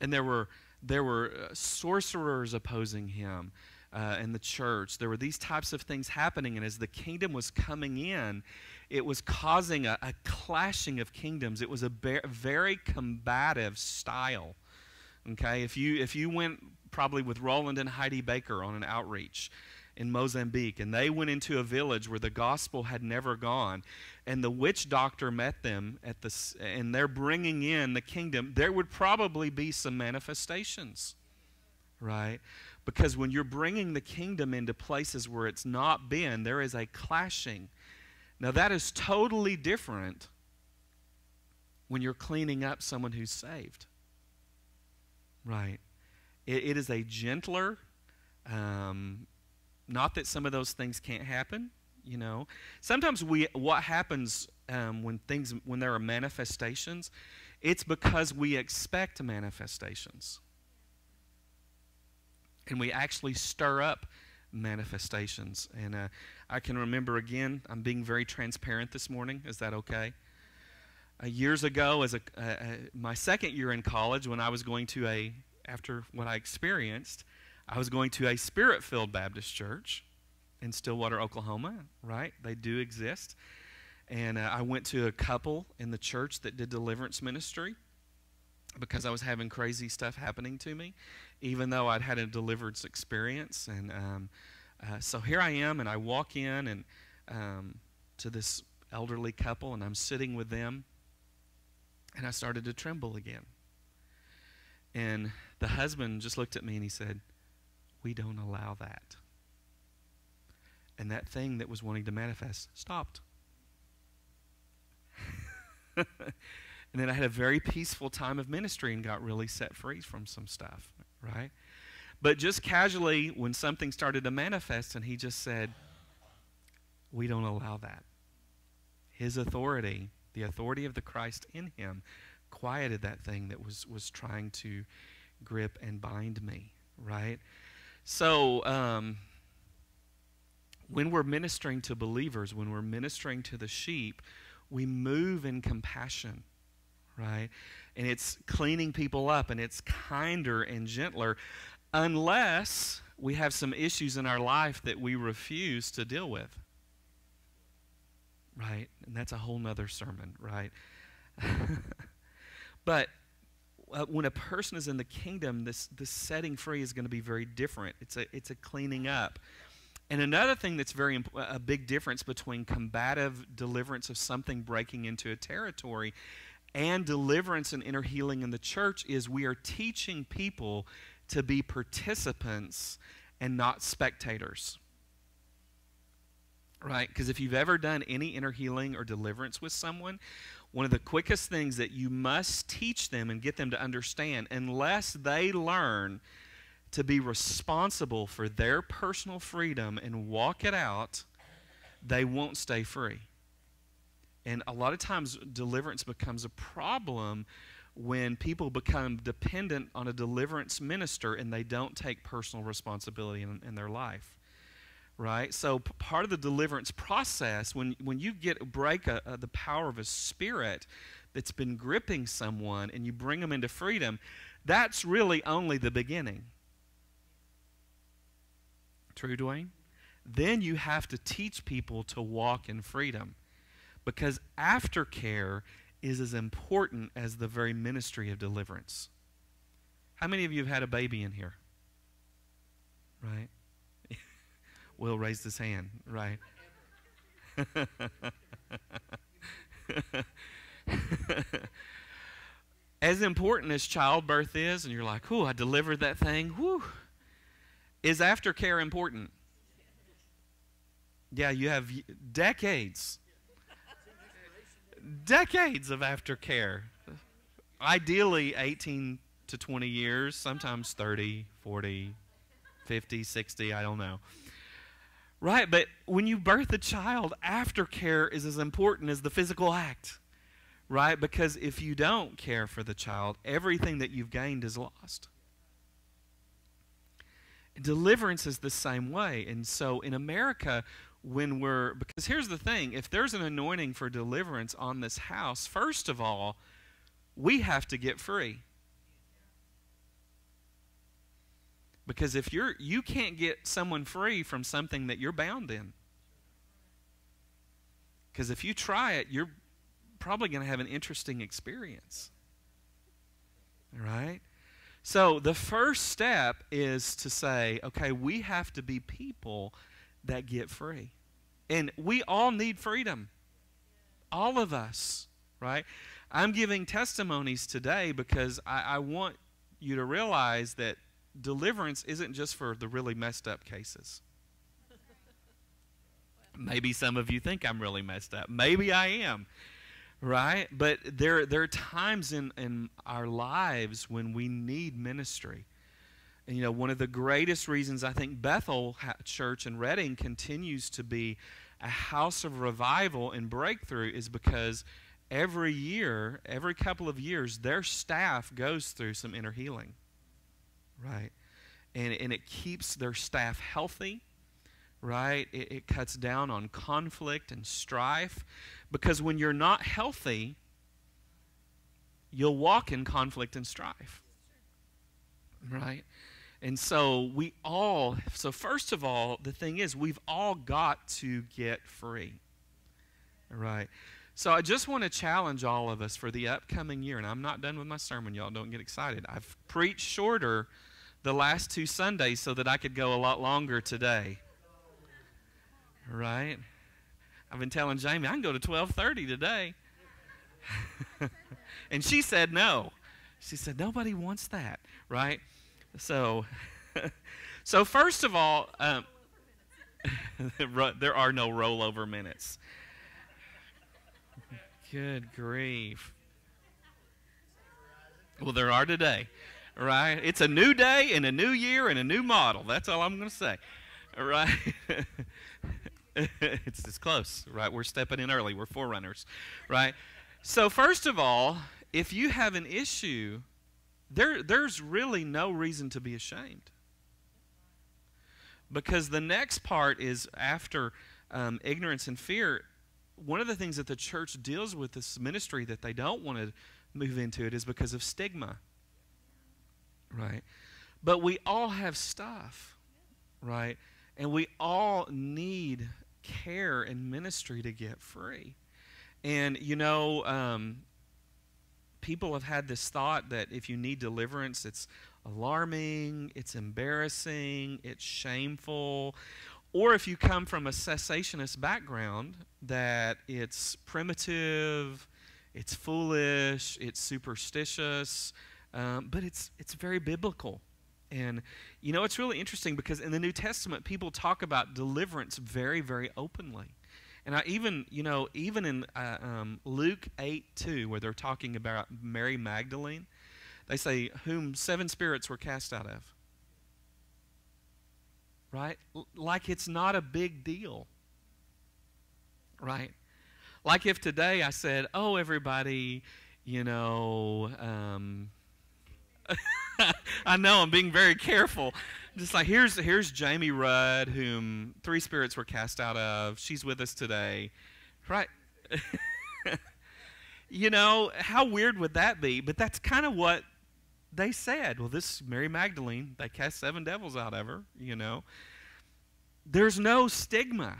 And there were, there were uh, sorcerers opposing him. Uh, in the church. There were these types of things happening, and as the kingdom was coming in, it was causing a, a clashing of kingdoms. It was a very combative style. Okay, if you if you went probably with Rolland and Heidi Baker on an outreach in Mozambique, and they went into a village where the gospel had never gone, and the witch doctor met them at the, and they're bringing in the kingdom. There would probably be some manifestations, right? Because when you're bringing the kingdom into places where it's not been, there is a clashing. Now that is totally different when you're cleaning up someone who's saved, right? It, it is a gentler, um, not that some of those things can't happen, you know. Sometimes we, what happens um, when things, when there are manifestations, it's because we expect manifestations. And we actually stir up manifestations. And uh, I can remember again, I'm being very transparent this morning. Is that okay? Uh, years ago, as a, uh, uh my second year in college, when I was going to a after what I experienced, I was going to a spirit filled Baptist church in Stillwater, Oklahoma, right? They do exist. And uh, I went to a couple in the church that did deliverance ministry because I was having crazy stuff happening to me, even though I'd had a deliverance experience. And um, uh, so here I am, and I walk in and um, to this elderly couple, and I'm sitting with them, and I started to tremble again. And the husband just looked at me and he said, We don't allow that. And that thing that was wanting to manifest stopped. and then I had a very peaceful time of ministry and got really set free from some stuff, right? But just casually, when something started to manifest, and he just said, We don't allow that. His authority, The authority of the Christ in him quieted that thing that was, was trying to grip and bind me, right? So, um, when we're ministering to believers, when we're ministering to the sheep, we move in compassion, right? And it's cleaning people up and it's kinder and gentler unless we have some issues in our life that we refuse to deal with. Right? And that's a whole nother sermon, right? but uh, when a person is in the kingdom, this, this setting free is going to be very different. It's a, it's a cleaning up. And another thing that's very imp- a big difference between combative deliverance of something breaking into a territory and deliverance and inner healing in the church is we are teaching people to be participants and not spectators. Right? Because if you've ever done any inner healing or deliverance with someone, one of the quickest things that you must teach them and get them to understand, unless they learn to be responsible for their personal freedom and walk it out, they won't stay free. And a lot of times, deliverance becomes a problem when people become dependent on a deliverance minister and they don't take personal responsibility in, in their life right so p- part of the deliverance process when, when you get break a, a, the power of a spirit that's been gripping someone and you bring them into freedom that's really only the beginning true dwayne then you have to teach people to walk in freedom because aftercare is as important as the very ministry of deliverance. How many of you have had a baby in here? Right? Will raised his hand, right? as important as childbirth is, and you're like, "Ooh, I delivered that thing," whoo, is aftercare important? Yeah, you have decades decades of aftercare. Ideally, 18 to 20 years, sometimes 30, 40, 50, 60, I don't know. Right, but when you birth a child, aftercare is as important as the physical act. Right? Because if you don't care for the child, everything that you've gained is lost. Deliverance is the same way. And so in America, when we're because here's the thing if there's an anointing for deliverance on this house first of all we have to get free because if you're you can't get someone free from something that you're bound in because if you try it you're probably going to have an interesting experience right so the first step is to say okay we have to be people that get free. And we all need freedom. All of us, right? I'm giving testimonies today because I, I want you to realize that deliverance isn't just for the really messed up cases. Maybe some of you think I'm really messed up. Maybe I am. Right? But there, there are times in, in our lives when we need ministry and, you know, one of the greatest reasons I think Bethel Church in Redding continues to be a house of revival and breakthrough is because every year, every couple of years, their staff goes through some inner healing. Right? And, and it keeps their staff healthy, right? It, it cuts down on conflict and strife. Because when you're not healthy, you'll walk in conflict and strife. Right? And so we all, so first of all, the thing is, we've all got to get free. Right. So I just want to challenge all of us for the upcoming year, and I'm not done with my sermon, y'all. Don't get excited. I've preached shorter the last two Sundays so that I could go a lot longer today. Right? I've been telling Jamie I can go to 12:30 today. and she said no. She said nobody wants that, right? So, so first of all, um, there are no rollover minutes. Good grief. Well, there are today, right? It's a new day and a new year and a new model. That's all I'm going to say, right? it's, it's close, right? We're stepping in early. We're forerunners, right? So, first of all, if you have an issue, there, there's really no reason to be ashamed. Because the next part is after um, ignorance and fear, one of the things that the church deals with this ministry that they don't want to move into it is because of stigma. Right? But we all have stuff, right? And we all need care and ministry to get free. And, you know, um, people have had this thought that if you need deliverance, it's alarming, it's embarrassing, it's shameful. Or if you come from a cessationist background, that it's primitive, it's foolish, it's superstitious, um, but it's, it's very biblical. And, you know, it's really interesting because in the New Testament, people talk about deliverance very, very openly. And I even, you know, even in uh, um, Luke 8 2, where they're talking about Mary Magdalene, they say, whom seven spirits were cast out of. Right? L- like it's not a big deal. Right? Like if today I said, oh, everybody, you know, um, I know I'm being very careful. Just like here's here's Jamie Rudd, whom three spirits were cast out of. She's with us today, right? you know how weird would that be? But that's kind of what they said. Well, this Mary Magdalene, they cast seven devils out of her. You know, there's no stigma,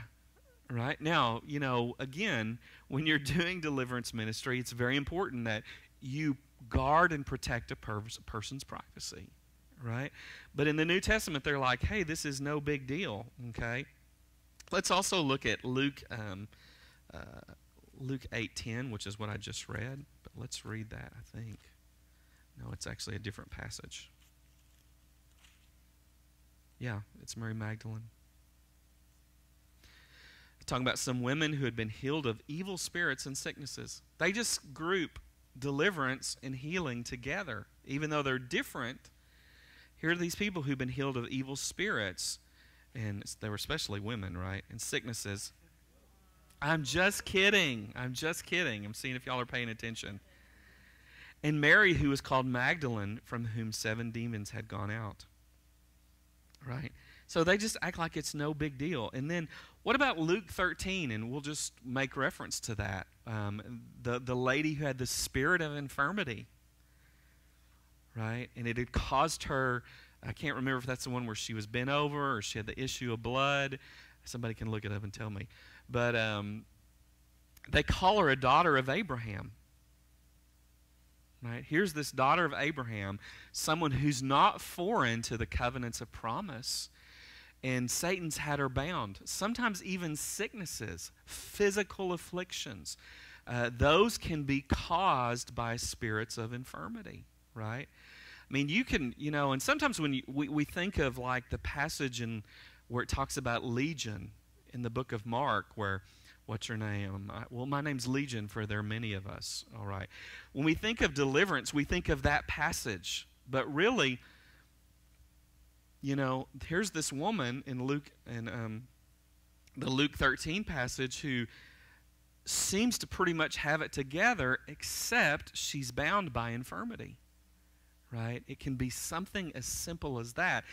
right? Now, you know, again, when you're doing deliverance ministry, it's very important that you guard and protect a per- person's privacy, right? But in the New Testament, they're like, hey, this is no big deal, okay? Let's also look at Luke, um, uh, Luke 8.10, which is what I just read. But let's read that, I think. No, it's actually a different passage. Yeah, it's Mary Magdalene. Talking about some women who had been healed of evil spirits and sicknesses. They just group deliverance and healing together. Even though they're different, here are these people who've been healed of evil spirits, and they were especially women, right? And sicknesses. I'm just kidding. I'm just kidding. I'm seeing if y'all are paying attention. And Mary, who was called Magdalene, from whom seven demons had gone out. Right? So they just act like it's no big deal. And then what about Luke 13? And we'll just make reference to that. Um, the, the lady who had the spirit of infirmity, right? And it had caused her, I can't remember if that's the one where she was bent over or she had the issue of blood. Somebody can look it up and tell me. But um, they call her a daughter of Abraham. Right? Here's this daughter of Abraham, someone who's not foreign to the covenants of promise and Satan's had her bound. Sometimes even sicknesses, physical afflictions, uh, those can be caused by spirits of infirmity, right? I mean, you can, you know, and sometimes when you, we, we think of like the passage in where it talks about legion in the book of Mark, where, what's your name? well, my name's Legion, for there are many of us, all right. When we think of deliverance, we think of that passage, but really, you know, here's this woman in Luke and um, the Luke 13 passage who seems to pretty much have it together, except she's bound by infirmity. Right? It can be something as simple as that.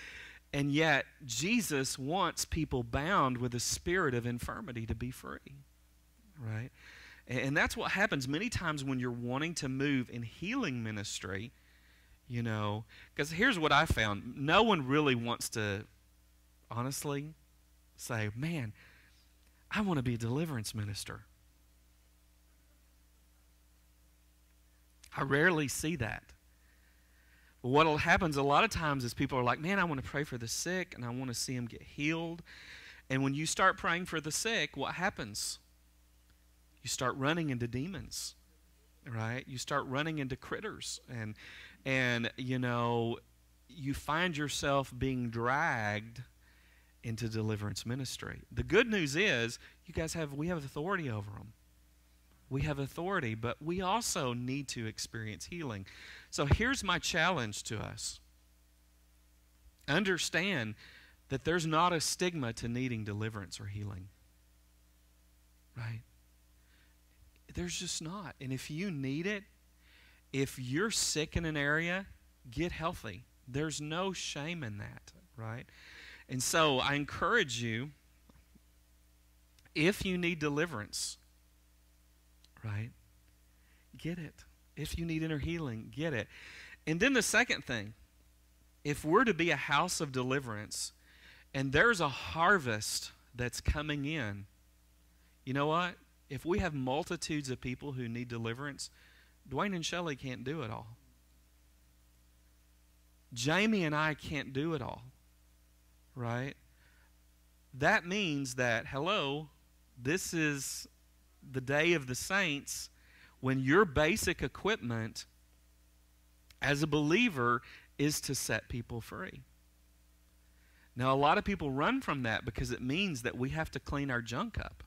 And yet, Jesus wants people bound with a spirit of infirmity to be free. Right? And that's what happens many times when you're wanting to move in healing ministry you know, because here's what I found no one really wants to, honestly, say, man, I want to be a deliverance minister. I rarely see that. What happens a lot of times is people are like, man, I want to pray for the sick and I want to see them get healed. And when you start praying for the sick, what happens? You start running into demons, right? You start running into critters. And and you know you find yourself being dragged into deliverance ministry. The good news is you guys have we have authority over them. We have authority, but we also need to experience healing. So here's my challenge to us. Understand that there's not a stigma to needing deliverance or healing. Right? There's just not. And if you need it, if you're sick in an area, get healthy. There's no shame in that, right? And so I encourage you if you need deliverance, right? Get it. If you need inner healing, get it. And then the second thing, if we're to be a house of deliverance and there's a harvest that's coming in, you know what? If we have multitudes of people who need deliverance, Dwayne and Shelley can't do it all. Jamie and I can't do it all. Right? That means that, hello, this is the day of the saints when your basic equipment as a believer is to set people free. Now, a lot of people run from that because it means that we have to clean our junk up.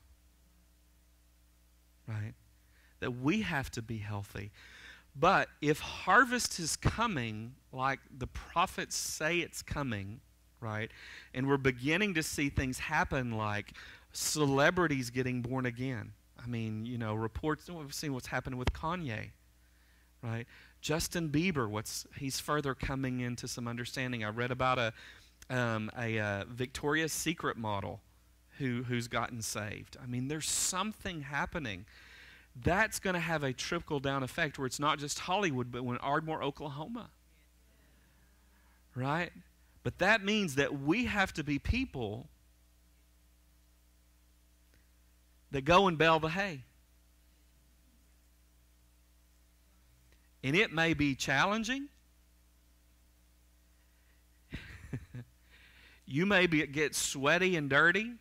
Right? That we have to be healthy. But if harvest is coming, like the prophets say it's coming, right? And we're beginning to see things happen like celebrities getting born again. I mean, you know, reports, we've seen what's happened with Kanye, right? Justin Bieber, what's he's further coming into some understanding. I read about a um, a uh, Victoria's Secret model who who's gotten saved. I mean, there's something happening. That's going to have a trickle down effect where it's not just Hollywood, but when Ardmore, Oklahoma, right? But that means that we have to be people that go and bale the hay. And it may be challenging. you may be, get sweaty and dirty.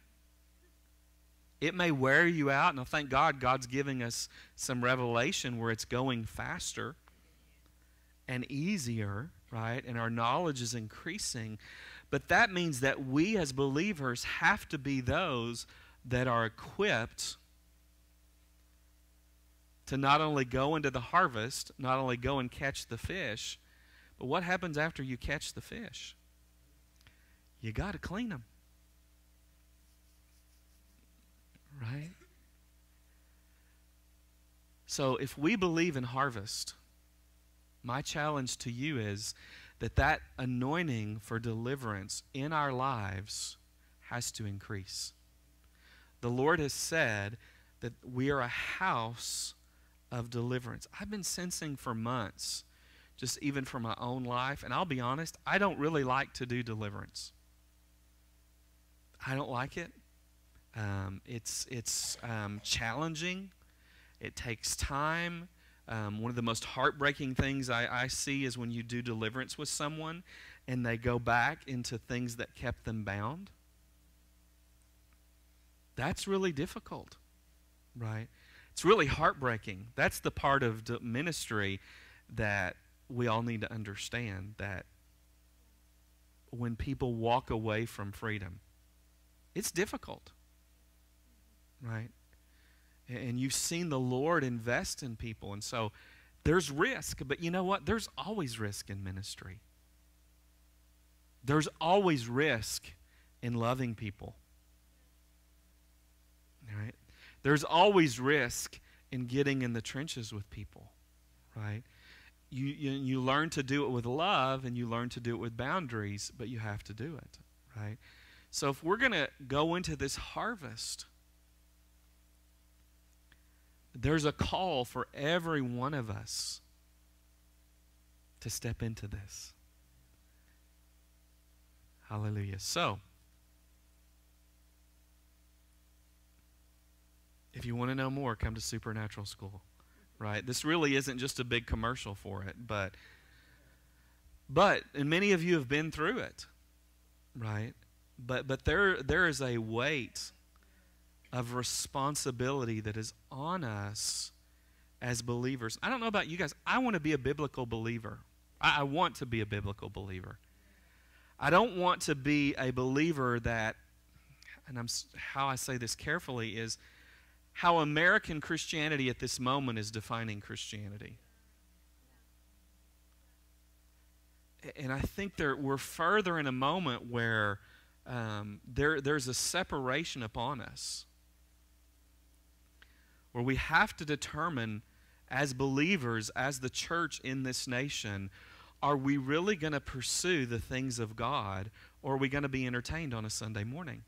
It may wear you out. And I thank God God's giving us some revelation where it's going faster and easier, right? And our knowledge is increasing. But that means that we as believers have to be those that are equipped to not only go into the harvest, not only go and catch the fish, but what happens after you catch the fish? You got to clean them. Right? So if we believe in harvest, my challenge to you is that that anointing for deliverance in our lives has to increase. The Lord has said that we are a house of deliverance. I've been sensing for months, just even for my own life, and I'll be honest, I don't really like to do deliverance. I don't like it. Um, it's it's um, challenging. It takes time. Um, one of the most heartbreaking things I, I see is when you do deliverance with someone and they go back into things that kept them bound. That's really difficult, right? It's really heartbreaking. That's the part of ministry that we all need to understand that when people walk away from freedom, it's difficult. Right? And you've seen the Lord invest in people. And so there's risk. But you know what? There's always risk in ministry. There's always risk in loving people. Right? There's always risk in getting in the trenches with people, right? You, you, you learn to do it with love and you learn to do it with boundaries, but you have to do it, right? So if we're going to go into this harvest, there's a call for every one of us to step into this. Hallelujah. So, If you want to know more, come to Supernatural School. Right? This really isn't just a big commercial for it, but but and many of you have been through it. Right? But but there there is a weight of responsibility that is on us as believers. I don't know about you guys. I want to be a biblical believer. I, I want to be a biblical believer. I don't want to be a believer that, and I'm how I say this carefully is how American Christianity at this moment is defining Christianity. And I think there, we're further in a moment where um, there, there's a separation upon us. Where we have to determine as believers, as the church in this nation, are we really going to pursue the things of God or are we going to be entertained on a Sunday morning?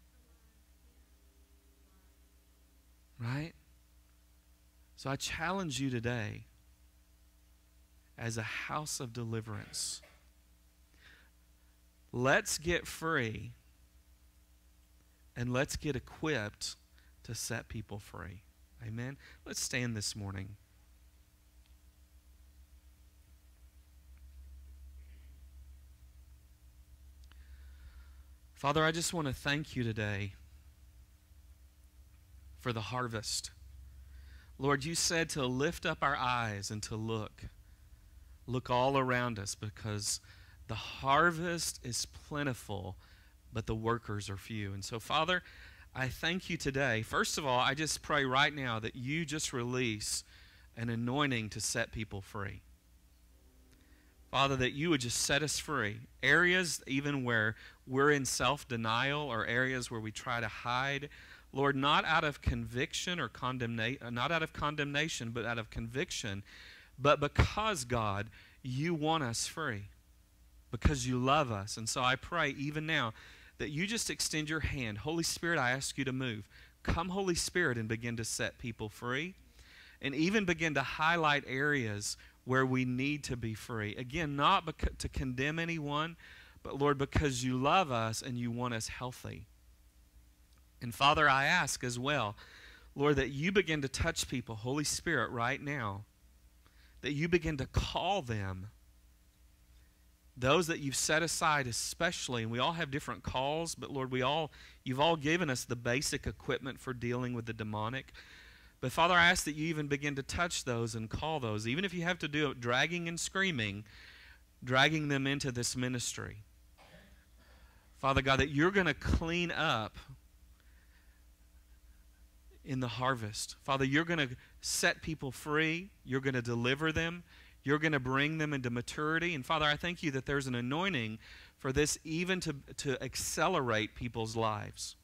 Right? So I challenge you today as a house of deliverance. Let's get free and let's get equipped to set people free. Amen. Let's stand this morning. Father, I just want to thank you today for the harvest. Lord, you said to lift up our eyes and to look. Look all around us because the harvest is plentiful, but the workers are few. And so, Father, I thank you today. First of all, I just pray right now that you just release an anointing to set people free. Father, that you would just set us free. Areas even where we're in self denial or areas where we try to hide. Lord, not out of conviction or condemnation, not out of condemnation, but out of conviction. But because, God, you want us free, because you love us. And so I pray even now that you just extend your hand. Holy Spirit, I ask you to move. Come, Holy Spirit, and begin to set people free. And even begin to highlight areas where we need to be free. Again, not beca- to condemn anyone, but Lord, because you love us and you want us healthy. And Father, I ask as well, Lord, that you begin to touch people, Holy Spirit, right now, that you begin to call them. Those that you've set aside, especially, and we all have different calls, but Lord, we all, you've all given us the basic equipment for dealing with the demonic. But Father, I ask that you even begin to touch those and call those, even if you have to do it dragging and screaming, dragging them into this ministry. Father God, that you're going to clean up in the harvest. Father, you're going to set people free. You're going to deliver them. You're going to bring them into maturity. And Father, I thank you that there's an anointing for this even to, to accelerate people's lives.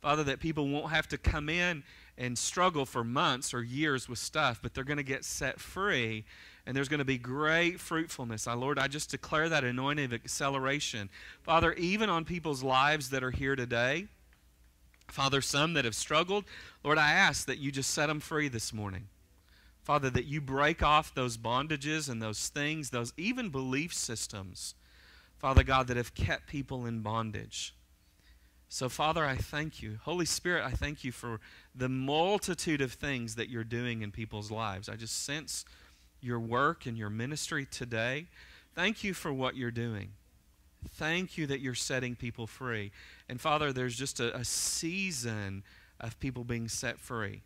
Father, that people won't have to come in and struggle for months or years with stuff, but they're going to get set free and there's going to be great fruitfulness. I, Lord, I just declare that anointing of acceleration. Father, even on people's lives that are here today, Father, some that have struggled, Lord, I ask that you just set them free this morning. Father, that you break off those bondages and those things, those even belief systems, Father God, that have kept people in bondage. So, Father, I thank you. Holy Spirit, I thank you for the multitude of things that you're doing in people's lives. I just sense your work and your ministry today. Thank you for what you're doing. Thank you that you're setting people free. And, Father, there's just a, a season of people being set free,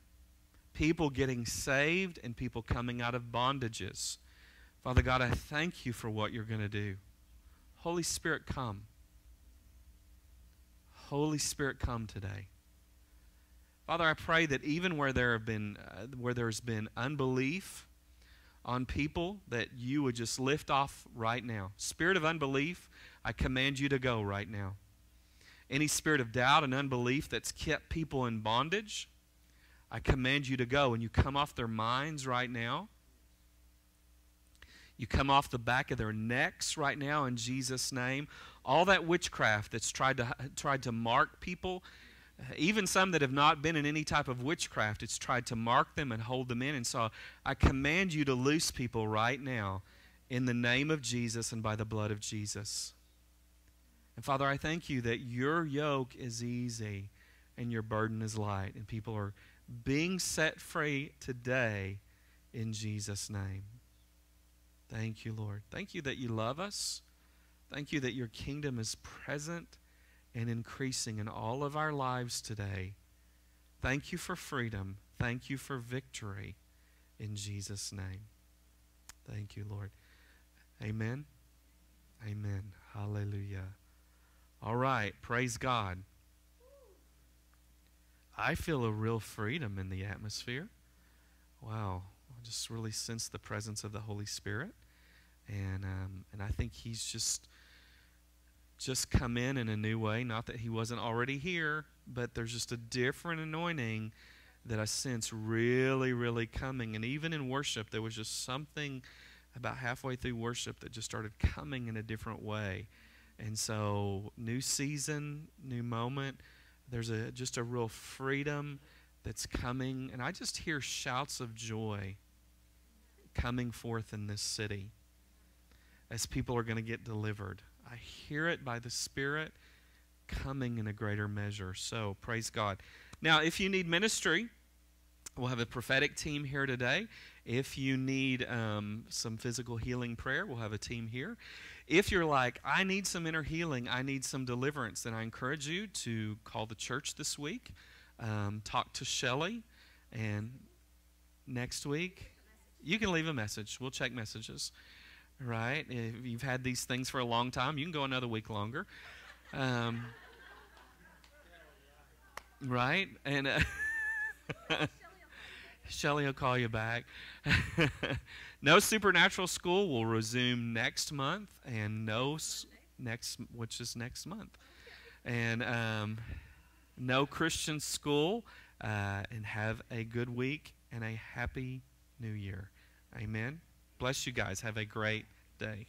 people getting saved, and people coming out of bondages. Father God, I thank you for what you're going to do. Holy Spirit, come. Holy Spirit, come today. Father, I pray that even where there have been uh, where there's been unbelief on people, that you would just lift off right now. Spirit of unbelief, I command you to go right now. Any spirit of doubt and unbelief that's kept people in bondage, I command you to go and you come off their minds right now. You come off the back of their necks right now in Jesus' name. All that witchcraft that's tried to, tried to mark people, even some that have not been in any type of witchcraft, it's tried to mark them and hold them in. And so I command you to loose people right now in the name of Jesus and by the blood of Jesus. And Father, I thank you that your yoke is easy and your burden is light. And people are being set free today in Jesus' name. Thank you, Lord. Thank you that you love us. Thank you that your kingdom is present and increasing in all of our lives today. Thank you for freedom. Thank you for victory in Jesus' name. Thank you, Lord. Amen. Amen. Hallelujah. All right. Praise God. I feel a real freedom in the atmosphere. Wow. I just really sense the presence of the Holy Spirit. And, um, and I think He's just just come in in a new way. Not that he wasn't already here, but there's just a different anointing that I sense really, really coming. And even in worship, there was just something about halfway through worship that just started coming in a different way. And so, new season, new moment. There's a just a real freedom that's coming, and I just hear shouts of joy coming forth in this city as people are going to get delivered. I hear it by the Spirit coming in a greater measure. So, praise God. Now, if you need ministry, we'll have a prophetic team here today. If you need um, some physical healing prayer, we'll have a team here. If you're like, I need some inner healing, I need some deliverance, then I encourage you to call the church this week, um, talk to Shelly, and next week, you can leave a message. We'll check messages. Right? If you've had these things for a long time, you can go another week longer. Um, right? And uh, Shelly will call you back. no supernatural school will resume next month, and no next, which is next month, and um, no Christian school. Uh, and have a good week and a happy new year. Amen. Bless you guys. Have a great day.